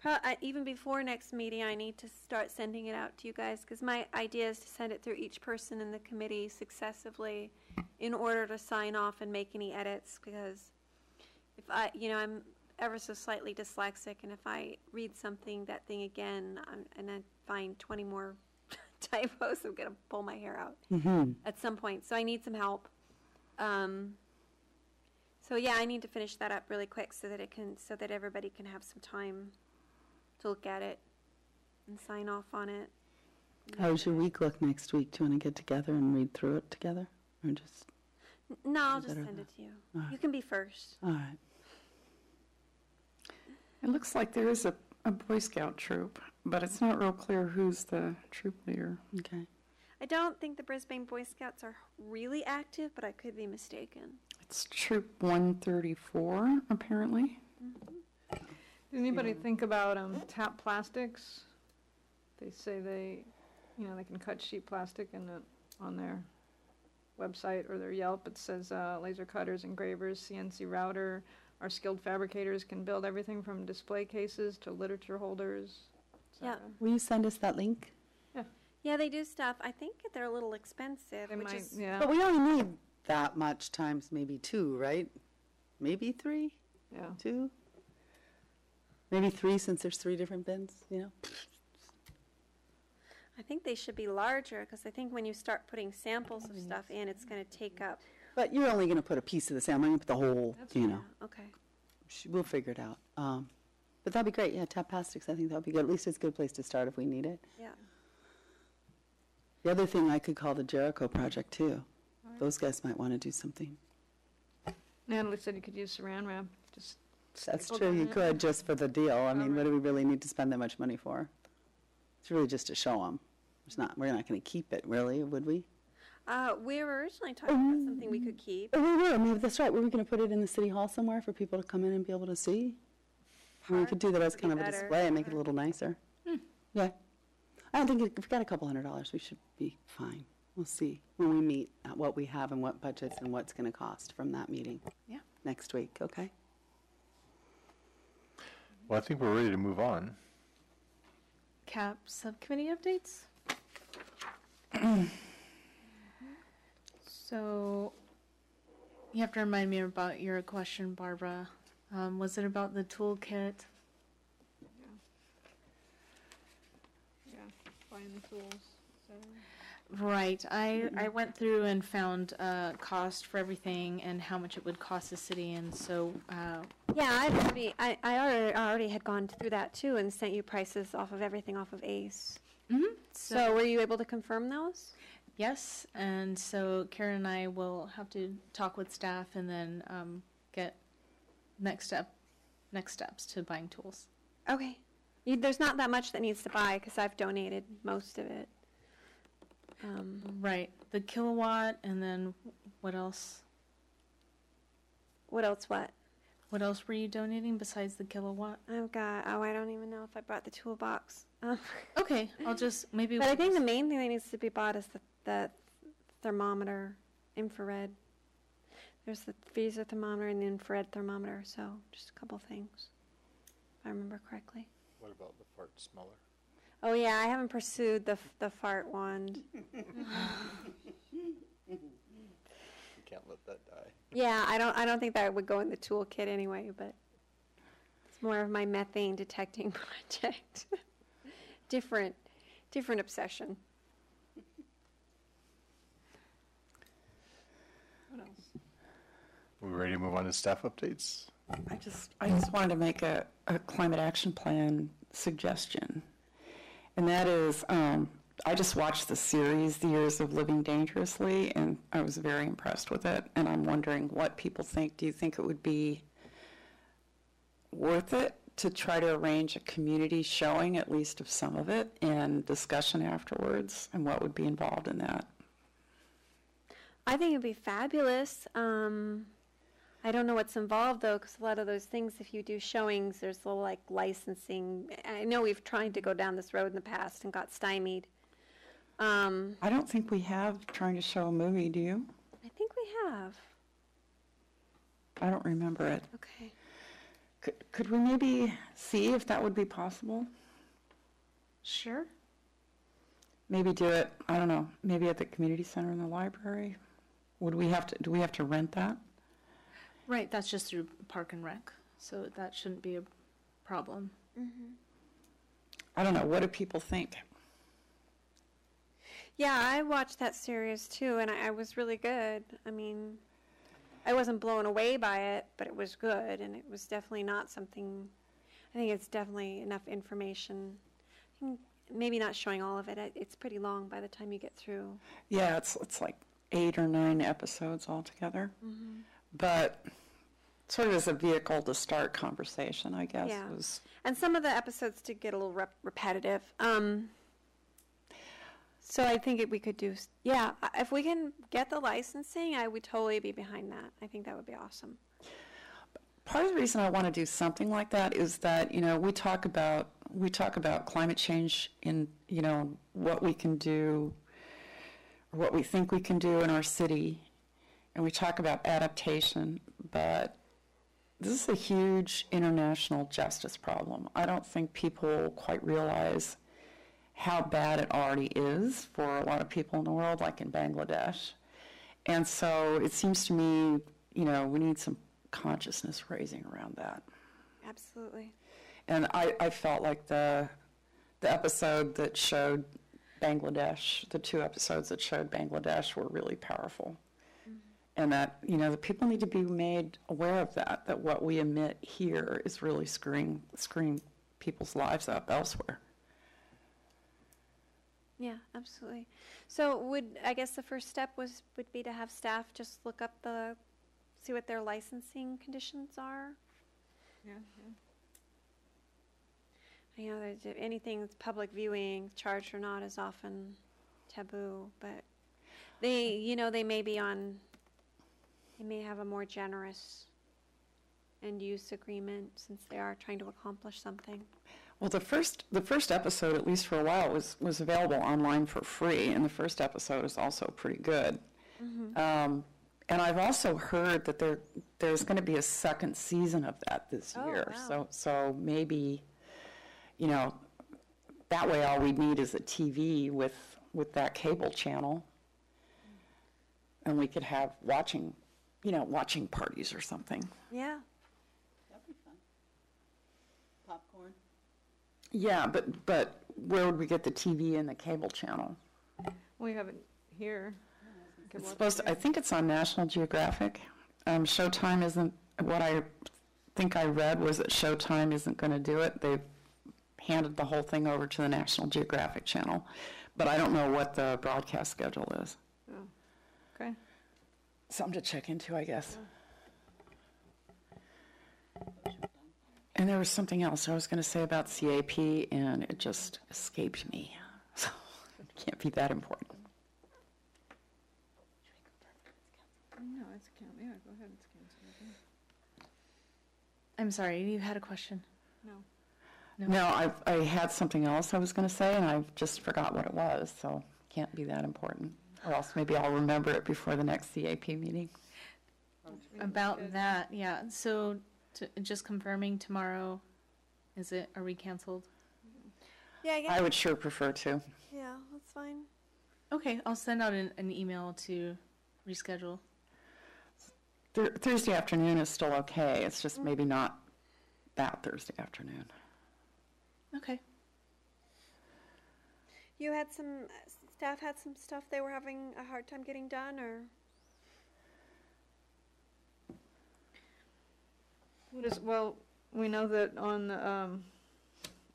pro- I- even before next meeting, I need to start sending it out to you guys, because my idea is to send it through each person in the committee successively in order to sign off and make any edits, because if I, you know, I'm ever so slightly dyslexic, and if I read something, that thing again, I'm- and I find 20 more <laughs> typos, I'm gonna pull my hair out Mm-hmm. at some point, so I need some help. Um, so yeah, I need to finish that up really quick so that it can, so that everybody can have some time to look at it and sign off on it. Oh, How does your week look next week? Do you want to get together and read through it together? Or just, No, I'll just send it to you. Alright. You can be first. all right. It looks like there is a, a Boy Scout troop, but it's not real clear who's the troop leader. Okay. I don't think the Brisbane Boy Scouts are really active, but I could be mistaken. It's Troop 134, apparently. Did anybody think about um, tap plastics? They say they, you know, they can cut sheet plastic and it- on their website or their Yelp, it says uh, laser cutters, engravers, CNC router. Our skilled fabricators can build everything from display cases to literature holders. et Yeah. cetera. Will you send us that link? Yeah, they do stuff. I think they're a little expensive, They which might, is yeah, But we only need that much times maybe two, right? Maybe three, yeah. two? Maybe three since there's three different bins, you know? I think they should be larger because I think when you start putting samples of stuff in, it's going to take up. But you're only going to put a piece of the salmon, you put the whole, you know. Yeah, okay. Sh- We'll figure it out. Um, But that'd be great, yeah, tap plastics, I think that'd be good. At least it's a good place to start if we need it. Yeah. The other thing I could call the Jericho Project too. Those guys might want to do something. Natalie said you could use saran wrap, just. That's staple true, down you it. could, just for the deal. I mean, what do we really need to spend that much money for? It's really just to show them. It's not, we're not going to keep it, really, would we? Uh, we were originally talking about something we could keep. Oh, we were, maybe that's right. Were we going to put it in the city hall somewhere for people to come in and be able to see? We could do that as would be kind of a better, display and make it a little nicer. Yeah. I don't think, it- if we've got a couple hundred dollars, we should be fine. We'll see when we meet at what we have and what budgets and what's going to cost from that meeting. Yeah. Next week, okay? Well, I think we're ready to move on. CAP subcommittee updates? <clears throat> So, you have to remind me about your question, Barbara. Um, was it about the toolkit? Yeah, buying the tools, et. Right, I, I went through and found, uh, cost for everything and how much it would cost the city, and so, uh, Yeah, I've already, I, I already, I already had gone through that too and sent you prices off of everything off of ACE. mhm. So were you able to confirm those? Yes, and so Karen and I will have to talk with staff and then um, get next step, next steps to buying tools. Okay. You, there's not that much that needs to buy because I've donated most of it. Um, Right, the kilowatt, and then what else? what else? What? What else were you donating besides the kilowatt? I've got, oh, I don't even know if I brought the toolbox. Um, <laughs> Okay, I'll just maybe. But I think the main thing that needs to be bought is the, the thermometer, infrared. There's the freezer thermometer and the infrared thermometer, so just a couple things, if I remember correctly. What about the fart smeller? Oh yeah, I haven't pursued the the fart wand. <laughs> You can't let that die. Yeah, I don't I don't think that would go in the toolkit anyway, but it's more of my methane detecting <laughs> project. different different obsession. What else? Are we ready to move on to staff updates? I just, I just wanted to make a, a climate action plan suggestion. And that is, um, I just watched the series, The Years of Living Dangerously, and I was very impressed with it. And I'm wondering what people think. Do you think it would be worth it to try to arrange a community showing, at least of some of it, and discussion afterwards? And what would be involved in that? I think it'd be fabulous. Um, I don't know what's involved though, because a lot of those things, if you do showings, there's a little like licensing. I know we've tried to go down this road in the past and got stymied. Um, I don't think we have trying to show a movie, do you? I think we have. I don't remember it. Okay. Could, could we maybe see if that would be possible? Sure. Maybe do it, I don't know, maybe at the community center in the library? Would we have to, do we have to rent that? Right, that's just through Park and Rec, so that shouldn't be a problem. Mm-hmm. I don't know, what do people think? Yeah, I watched that series too, and I, I was really good. I mean, I wasn't blown away by it, but it was good, and it was definitely not something. I think it's definitely enough information. I think maybe not showing all of it. it- It's pretty long by the time you get through. Yeah, it's, it's like eight or nine episodes altogether. Mm-hmm. But sort of as a vehicle to start conversation, I guess, Yeah. was, And some of the episodes did get a little rep- repetitive. Um, so I think it, we could do, yeah, if we can get the licensing, I would totally be behind that. I think that would be awesome. part of the reason I want to do something like that is that, you know, we talk about, we talk about climate change in, you know, what we can do, or what we think we can do in our city, and we talk about adaptation, but this is a huge international justice problem. I don't think people quite realize how bad it already is for a lot of people in the world, like in Bangladesh. And so it seems to me, you know, we need some consciousness raising around that. Absolutely. And I, I felt like the, the episode that showed Bangladesh, the two episodes that showed Bangladesh were really powerful. And that, you know, the people need to be made aware of that, that what we emit here is really screwing, screwing people's lives up elsewhere. Yeah, absolutely. So would, I guess the first step was, would be to have staff just look up the, see what their licensing conditions are? Yeah, You know, there's anything that's public viewing, charged or not, is often taboo, but they, you know, they may be on, they may have a more generous end use agreement since they are trying to accomplish something. Well, the first, the first episode, at least for a while, was, was available online for free, and the first episode is also pretty good. Um, and I've also heard that there, there's going to be a second season of that this Oh, year. wow. So, so maybe, you know, that way all we need is a TV with, with that cable channel. And we could have watching, you know, watching parties or something. Yeah. That'd be fun. Popcorn. Yeah, but, but where would we get the TV and the cable channel? we have it here. Can It's supposed to. I think it's on National Geographic. Um, Showtime isn't, what I think I read was that Showtime isn't going to do it. They've handed the whole thing over to the National Geographic Channel. But I don't know what the broadcast schedule is. Okay. Something to check into, I guess. And there was something else I was going to say about CAP, and it just escaped me. <laughs> So it can't be that important. No, it's count, yeah, go ahead, it's canceled. I'm sorry, you had a question. No. No, I, I had something else I was going to say, and I just forgot what it was, so can't be that important. Or else maybe I'll remember it before the next CAP meeting. About that, yeah, so to, just confirming tomorrow, is it, are we canceled? Yeah, I guess. I would sure prefer to. Yeah, that's fine. Okay, I'll send out an, an email to reschedule. Thur- Thursday afternoon is still okay, it's just maybe not that Thursday afternoon. Okay. You had some, uh, staff had some stuff they were having a hard time getting done, or? What is, well, we know that on the, um,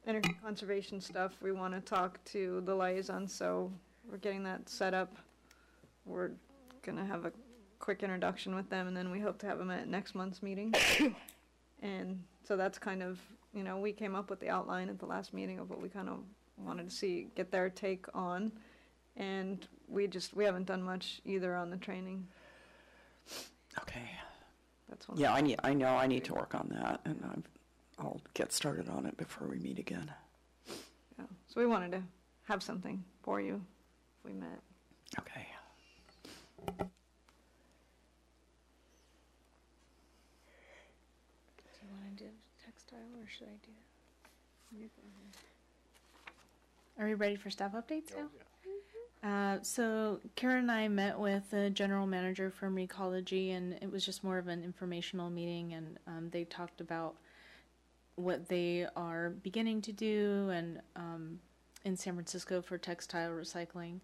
energy conservation stuff, we want to talk to the liaison, so we're getting that set up. We're gonna have a quick introduction with them, and then we hope to have them at next month's meeting. <coughs> And so that's kind of, you know, we came up with the outline at the last meeting of what we kind of wanted to see, get their take on. And we just, we haven't done much either on the training. Okay. That's one. Yeah, I need, I know I need to work on that, and I'm, I'll get started on it before we meet again. Yeah. So we wanted to have something for you if we met. Okay. Do you want to do textile or should I do? Are we ready for staff updates now? Uh, so Karen and I met with the general manager from Recology, and it was just more of an informational meeting, and um, they talked about what they are beginning to do, and um, in San Francisco for textile recycling,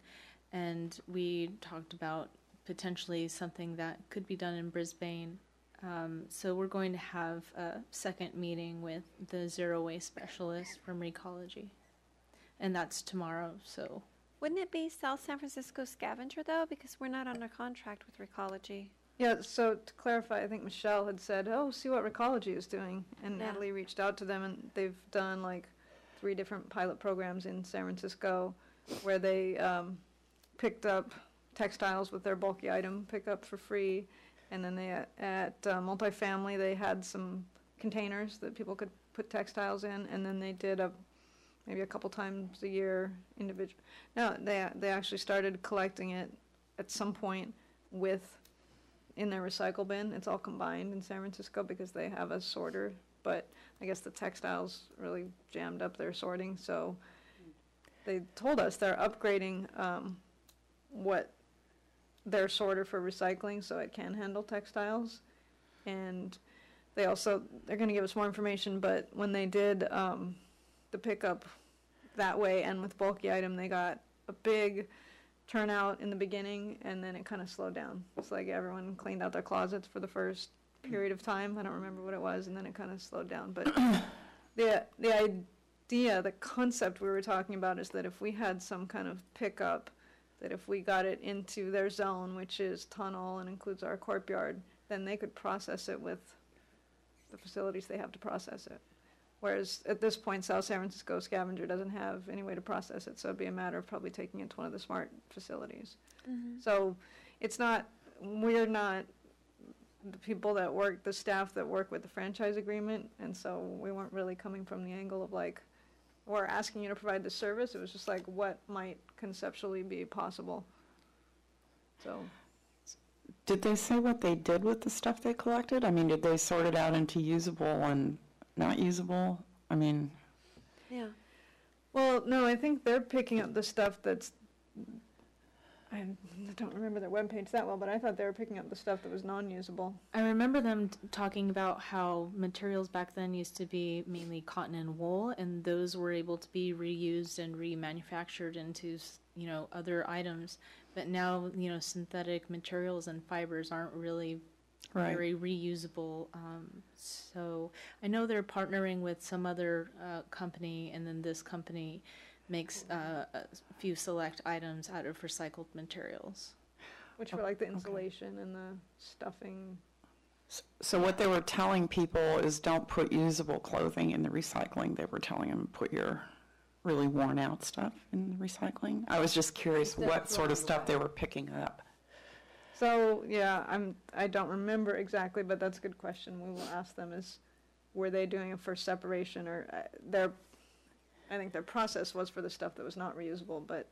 and we talked about potentially something that could be done in Brisbane. Um, so we're going to have a second meeting with the zero waste specialist from Recology, and that's tomorrow. So. Wouldn't it be South San Francisco Scavenger though, because we're not under contract with Recology? Yeah, so to clarify, I think Michelle had said, oh, see what Recology is doing. And Yeah. Natalie reached out to them and they've done like three different pilot programs in San Francisco where they um, picked up textiles with their bulky item pickup for free. And then they, at uh, multifamily, they had some containers that people could put textiles in. And then they did a, maybe a couple times a year individual. No, they, they actually started collecting it at some point with in their recycle bin. It's all combined in San Francisco because they have a sorter, but I guess the textiles really jammed up their sorting, so they told us they're upgrading um, what their sorter for recycling so it can handle textiles. And they also, they're gonna give us more information, but when they did um, the pickup that way and with bulky item, they got a big turnout in the beginning and then it kind of slowed down. It's like everyone cleaned out their closets for the first period of time. I don't remember what it was, and then it kind of slowed down. But <coughs> the the idea, the concept we were talking about is that if we had some kind of pickup, that if we got it into their zone, which is tunnel and includes our courtyard, then they could process it with the facilities they have to process it. Whereas at this point, South San Francisco Scavenger doesn't have any way to process it, so it'd be a matter of probably taking it to one of the smart facilities. Mm-hmm. So it's not, we're not the people that work, the staff that work with the franchise agreement, and so we weren't really coming from the angle of like, we're asking you to provide the service, it was just like, what might conceptually be possible? So, Did they say what they did with the stuff they collected? I mean, did they sort it out into usable and not usable? I mean, Yeah. well, no, I think they're picking up the stuff that's, I don't remember their webpage that well, but I thought they were picking up the stuff that was non-usable. I remember them t- talking about how materials back then used to be mainly cotton and wool, and those were able to be reused and remanufactured into, s- you know, other items. But now, you know, synthetic materials and fibers aren't really Right. very reusable. Um, so I know they're partnering with some other uh, company, and then this company makes uh, a few select items out of recycled materials. Which were like the insulation and the stuffing. so what they were telling people is don't put usable clothing in the recycling. They were telling them, put your really worn out stuff in the recycling. I was just curious what sort of stuff they were picking up. So, yeah, I'm, I don't remember exactly, but that's a good question. We will ask them is, were they doing a first separation or uh, their, I think their process was for the stuff that was not reusable, but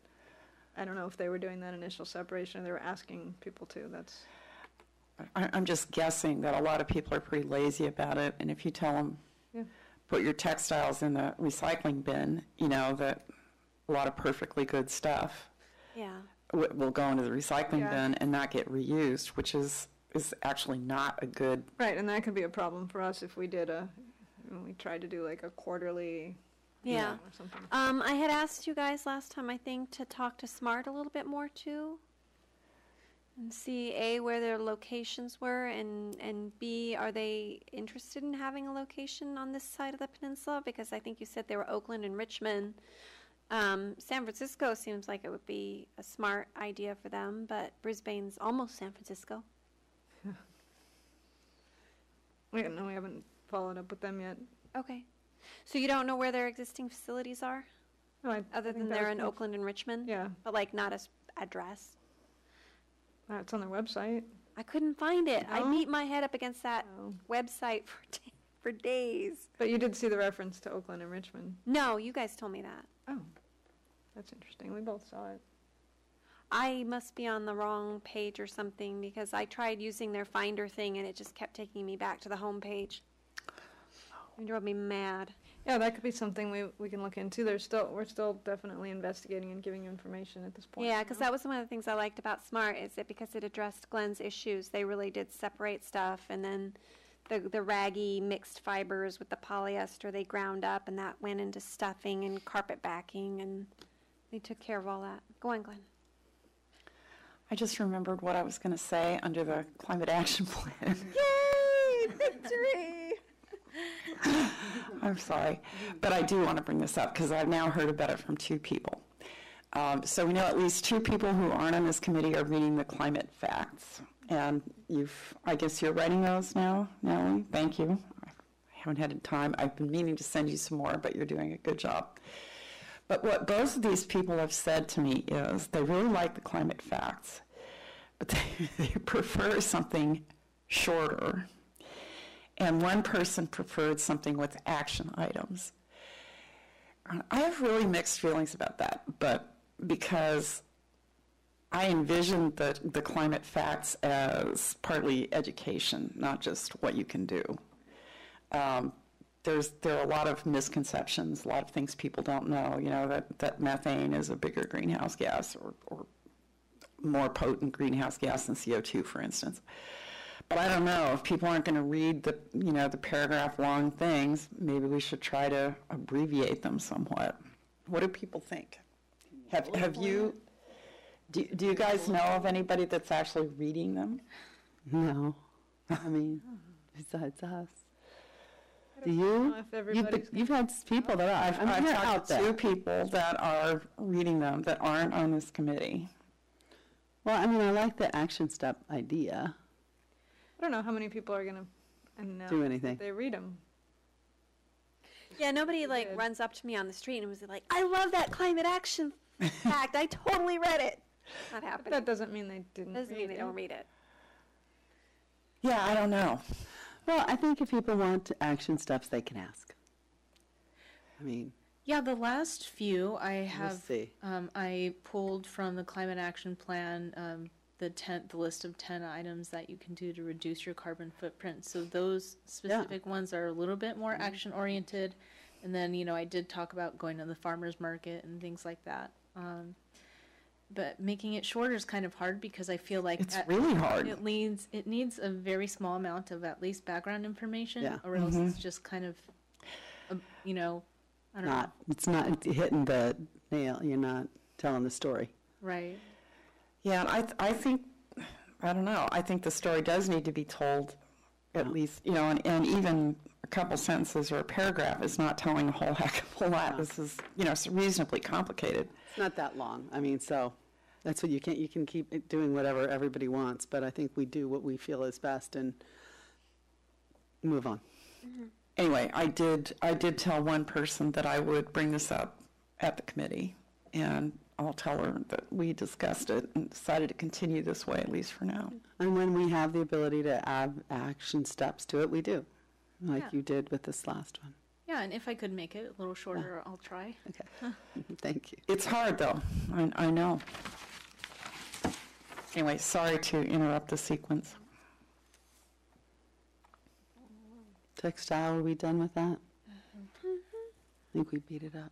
I don't know if they were doing that initial separation or they were asking people to, that's, I, I'm just guessing that a lot of people are pretty lazy about it, and if you tell them, Yeah. put your textiles in the recycling bin, you know, that a lot of perfectly good stuff Yeah. Wi- will go into the recycling Yeah. bin and not get reused, which is, is actually not a good, right, and that could be a problem for us if we did a, we tried to do like a quarterly. Yeah. or something. Um, I had asked you guys last time, I think, to talk to Smart a little bit more too. And see, A, where their locations were, and, and B, are they interested in having a location on this side of the peninsula? Because I think you said they were Oakland and Richmond. Um, San Francisco seems like it would be a smart idea for them, but Brisbane's almost San Francisco. <laughs> We, no, we haven't followed up with them yet. Okay. So you don't know where their existing facilities are, No, I- other think than that they're was in Oakland and Richmond? Yeah, But like not a s- address? it's on their website. I couldn't find it. I No? beat my head up against that No. website for da- <laughs> for days. But you did see the reference to Oakland and Richmond. No, you guys told me that. Oh, that's interesting. We both saw it. I must be on the wrong page or something because I tried using their Finder thing and it just kept taking me back to the home page. Oh. It drove me mad. Yeah, that could be something we, we can look into. There's still, we're still definitely investigating and giving you information at this point. Yeah, because that was one of the things I liked about Smart is that because it addressed Glenn's issues, they really did separate stuff and then the the raggy mixed fibers with the polyester they ground up and that went into stuffing and carpet backing and they took care of all that. Go on, Glenn. I just remembered what I was going to say under the climate action plan. <laughs> Yay! Victory! <laughs> I'm sorry, but I do want to bring this up because I've now heard about it from two people. Um, so we know at least two people who aren't on this committee are reading the climate facts. And you've, I guess you're writing those now, Natalie? Thank you. I haven't had time. I've been meaning to send you some more, but you're doing a good job. But what both of these people have said to me is they really like the climate facts, but <laughs> they, they prefer something shorter. And one person preferred something with action items. I have really mixed feelings about that, but because I envisioned the, the climate facts as partly education, not just what you can do. Um, there's, there are a lot of misconceptions, a lot of things people don't know, you know, that, that methane is a bigger greenhouse gas or, or more potent greenhouse gas than CO2, for instance. But I don't know, if people aren't going to read the, you know, the paragraph-long things, maybe we should try to abbreviate them somewhat. What do people think? Have, have you, do, do you guys know of anybody that's actually reading them? No, I mean, <laughs> besides us. Do you? if You've, everybody's, been- you've had s- people that are, I've, I'm I've here talked out to two people that are reading them that aren't on this committee. Well, I mean, I like the action step idea. I don't know how many people are gonna, and know Do that anything. They read them. Yeah, nobody like runs up to me on the street and was like, "I love that climate action <laughs> fact. I totally read it." Not happening. That doesn't mean they didn't Doesn't mean read they it. don't read it. Yeah, I don't know. Well, I think if people want action steps, they can ask. I mean, Yeah, the last few I we'll have see. Um, I pulled from the climate action plan um, the ten, the list of ten items that you can do to reduce your carbon footprint. So those specific ones are a little bit more action oriented, and then you know I did talk about going to the farmers market and things like that. Um, but making it shorter is kind of hard because I feel like It's at- really hard. It needs it needs a very small amount of at least background information, Yeah. or else mm-hmm. it's just kind of, a, you know, I don't Not, it's not hitting the nail, you're not telling the story. right? Yeah, and I, th- I think, I don't know, I think the story does need to be told at least, you know, and, and even a couple sentences or a paragraph is not telling a whole <laughs> heck of a lot. This is, you know, it's reasonably complicated. It's not that long. I mean, so that's what you can't, you can keep doing whatever everybody wants, but I think we do what we feel is best and move on. Mm-hmm. Anyway, I did, I did tell one person that I would bring this up at the committee, and I'll tell her that we discussed it and decided to continue this way, at least for now. And when we have the ability to add action steps to it, we do. like Yeah. you did with this last one. Yeah, and if I could make it a little shorter, I'll try. <laughs> Okay, <laughs> thank you. It's hard, though. I, I know. Anyway, sorry to interrupt the sequence. Textile, are we done with that? Mm-hmm. I think we beat it up.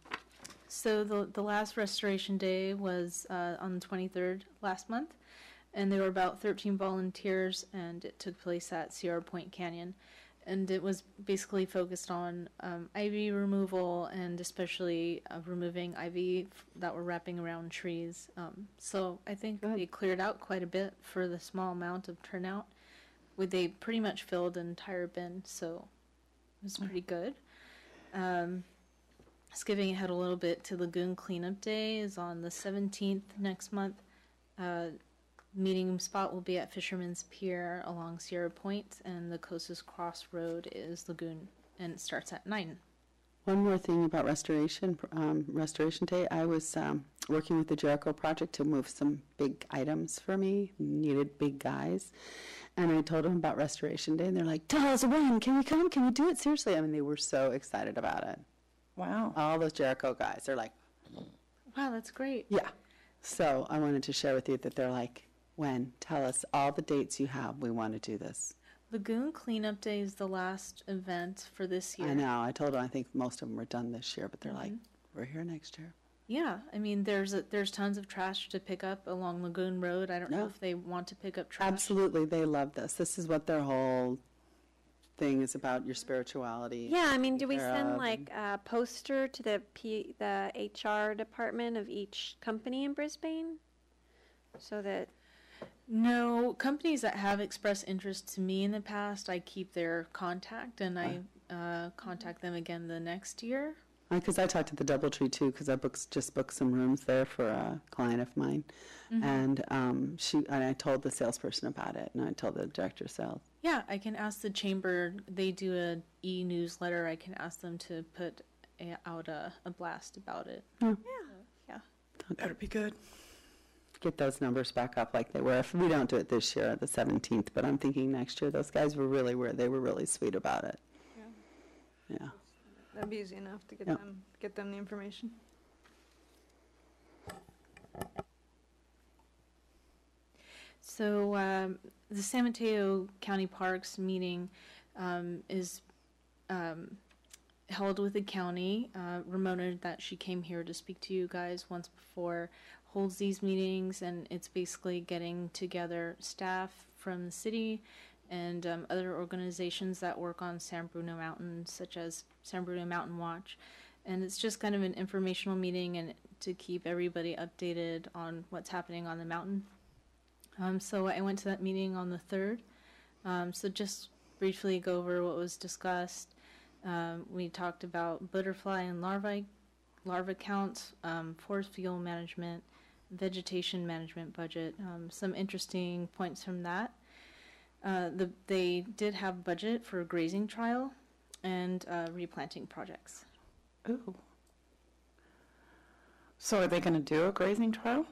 So the the last restoration day was uh, on the 23rd last month, and there were about 13 volunteers, and it took place at Sierra Point Canyon, and it was basically focused on um, ivy removal and especially uh, removing ivy f- that were wrapping around trees. Um, so I think Good. they cleared out quite a bit for the small amount of turnout. With they pretty much filled an entire bin, so it was pretty good. Um, skipping ahead a little bit to Lagoon Cleanup Day is on the 17th next month. Uh, meeting spot will be at Fisherman's Pier along Sierra Point, and the Costas Cross Road is Lagoon, and it starts at 9. One more thing about restoration, um, Restoration Day, I was, um, working with the Jericho Project to move some big items for me, needed big guys. And I told them about Restoration Day, and they're like, tell us when, can we come, can we do it seriously? I mean, they were so excited about it. Wow. All those Jericho guys, they're like, Wow, that's great. yeah. So I wanted to share with you that they're like, when, tell us all the dates you have, we want to do this. Lagoon Cleanup Day is the last event for this year. I know, I told them, I think most of them were done this year, but they're like, mm-hmm. we're here next year. Yeah, I mean, there's a, there's tons of trash to pick up along Lagoon Road. I don't know Yeah. if they want to pick up trash. Absolutely, they love this. This is what their whole thing is about, your spirituality. Yeah, I mean, do we send like a poster to the P, the HR department of each company in Brisbane? So that, No, companies that have expressed interest to me in the past, I keep their contact and I uh, contact them again the next year. Because I talked to the DoubleTree too, because I books, just booked some rooms there for a client of mine. And um, she, and I told the salesperson about it, and I told the director of sales. Yeah, I can ask the chamber. They do a e newsletter. I can ask them to put a, out a, a blast about it. Yeah. Yeah. That'd be good. Get those numbers back up like they were. If we don't do it this year, the 17th, but I'm thinking next year, those guys were really, were, they were really sweet about it. Yeah. Yeah. That'd be easy enough to get Yeah. them, get them the information. So um, the San Mateo County Parks meeting um, is um, held with the county. Uh, Ramona, that she came here to speak to you guys once before, holds these meetings, and it's basically getting together staff from the city and um, other organizations that work on San Bruno Mountain, such as San Bruno Mountain Watch. And it's just kind of an informational meeting and to keep everybody updated on what's happening on the mountain. Um, so I went to that meeting on the third. Um, so just briefly go over what was discussed. Um, we talked about butterfly and larvae, larva counts, um, forest fuel management, vegetation management budget. Um, some interesting points from that. Uh, the, they did have budget for a grazing trial and uh, replanting projects. Ooh. So are they going to do a grazing trial?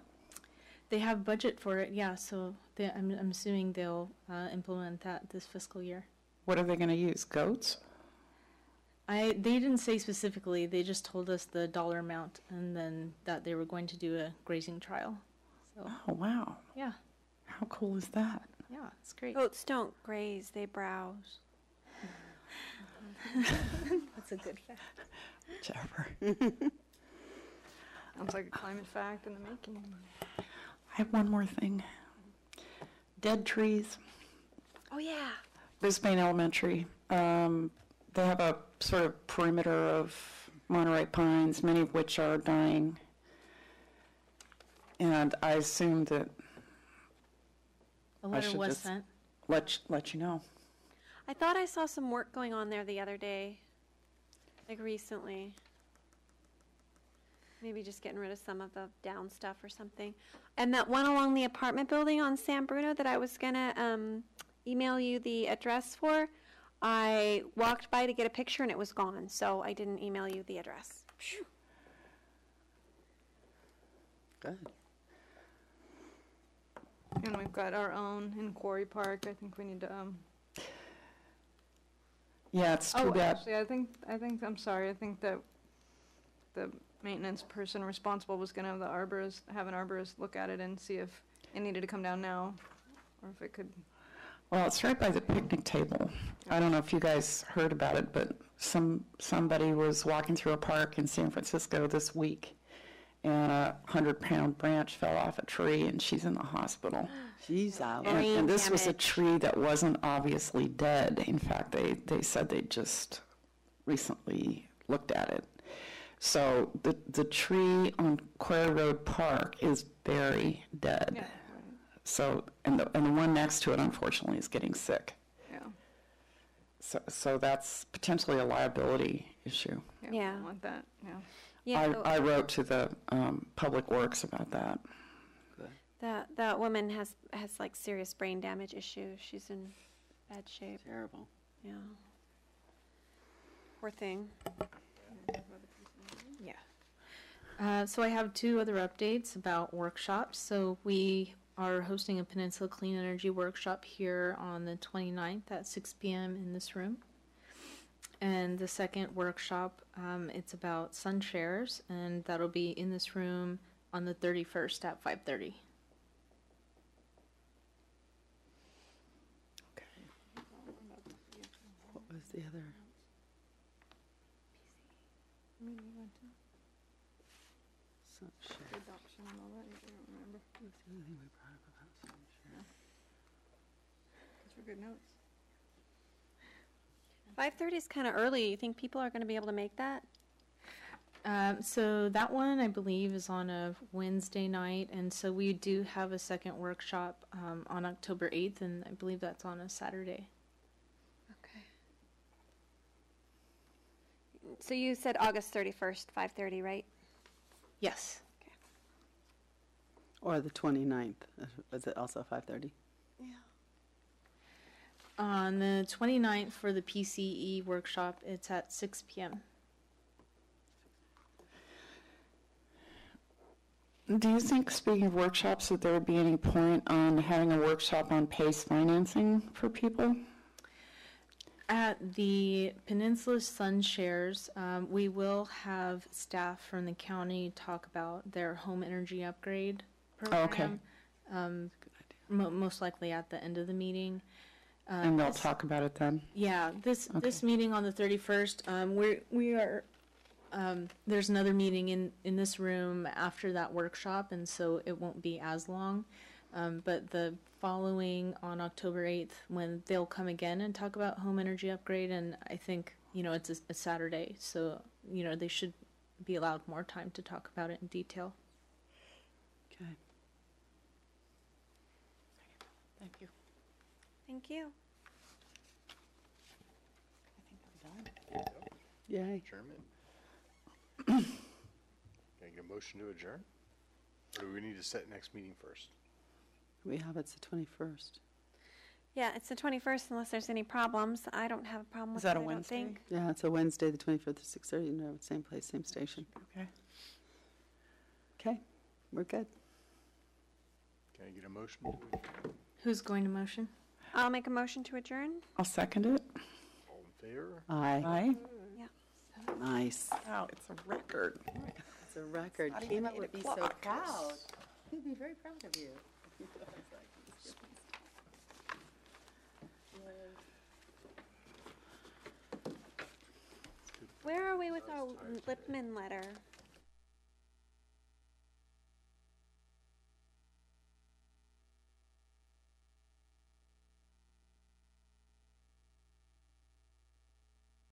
They have budget for it, yeah. So they, I'm, I'm assuming they'll uh, implement that this fiscal year. What are they going to use? Goats? I they didn't say specifically. They just told us the dollar amount and then that they were going to do a grazing trial. So Oh, wow. yeah, How cool is that? Yeah, it's great. goats don't graze, they browse. <laughs> That's a good fact. Whichever. <laughs> Sounds like a climate fact in the making. I have one more thing. Dead trees. Oh, yeah. Brisbane Elementary. Um, they have a sort of perimeter of Monterey pines, many of which are dying. And I assume that A letter should was just- sent. let let you know. I thought I saw some work going on there the other day, like recently. Maybe just getting rid of some of the down stuff or something. And that one along the apartment building on San Bruno that I was gonna um, email you the address for, I walked by to get a picture and it was gone, so I didn't email you the address. Good. And we've got our own in Quarry Park. I think we need to, um, Yeah, it's too Oh, bad. actually, I think, I think, I'm sorry, I think that the maintenance person responsible was gonna have the arborist, have an arborist look at it and see if it needed to come down now, or if it could, Well, it's right by the picnic table. I don't know if you guys heard about it, but some, somebody was walking through a park in San Francisco this week, and a hundred-pound branch fell off a tree, and she's in the hospital. <gasps> She's out. And, and this was a tree that wasn't obviously dead. In fact, they, they said they just recently looked at it. So the, the tree on Quarry Road Park is very dead. yeah, So, and the, and the one next to it unfortunately is getting sick. yeah, So, so that's potentially a liability issue. yeah. Yeah. don't Want that, yeah. Yeah, I, the- I wrote to the, um, Public Works about that. that, that woman has, has like serious brain damage issues. She's in bad shape, Terrible. yeah. Poor thing. Yeah. Uh, so I have two other updates about workshops. So we are hosting a Peninsula Clean Energy Workshop here on the 29th at 6 p.m. in this room. And the second workshop, um, it's about sun shares, and that'll be in this room on the 31st at 5:30. What was the other? Some shit. Adoption and all that, you don't remember, What was the other thing we brought up about some shit? those were good notes. Five thirty is kind of early. You think people are going to be able to make that? Um, so that one, I believe, is on a Wednesday night, and so we do have a second workshop um, on October 8th, and I believe that's on a Saturday. Okay. So you said August thirty first, five thirty, right? Yes. Okay. Or the 29th. Uh, Was it also 5:30? On the 29th for the PCE workshop, it's at 6 p.m. Do you think, speaking of workshops, that there would be any point on having a workshop on PACE financing for people? At the Peninsula Sun Shares, um, we will have staff from the county talk about their home energy upgrade program. okay. Um, mo- most likely at the end of the meeting. Uh, And they'll this- talk about it then? Yeah, this, this meeting on the thirty-first, um, we're, we are, um, there's another meeting in, in this room after that workshop, and so it won't be as long. Um, but the following on October eighth, when they'll come again and talk about home energy upgrade, and I think, you know, it's a, a Saturday, so, you know, they should be allowed more time to talk about it in detail. Okay. Thank you. Thank you. Yay. Adjournment. <clears throat> Can I get a motion to adjourn? Or do we need to set next meeting first? We have it's the 21st. Yeah, it's the twenty first. Unless there's any problems, I don't have a problem with Is that it. a I don't Wednesday? think. Yeah, it's a Wednesday, the 25th at 6:30. You know, same place, same station. Okay. Okay, we're good. Can I get a motion? to adjourn? Who's going to motion? I'll make a motion to adjourn. I'll second it. All in favor? Aye. Aye. Mm, yeah. Nice. Wow, it's a record. It's a record. not even Kima eight would be so o'clock. proud. He'd be very proud of you. <laughs> Where are we with our Lipman letter?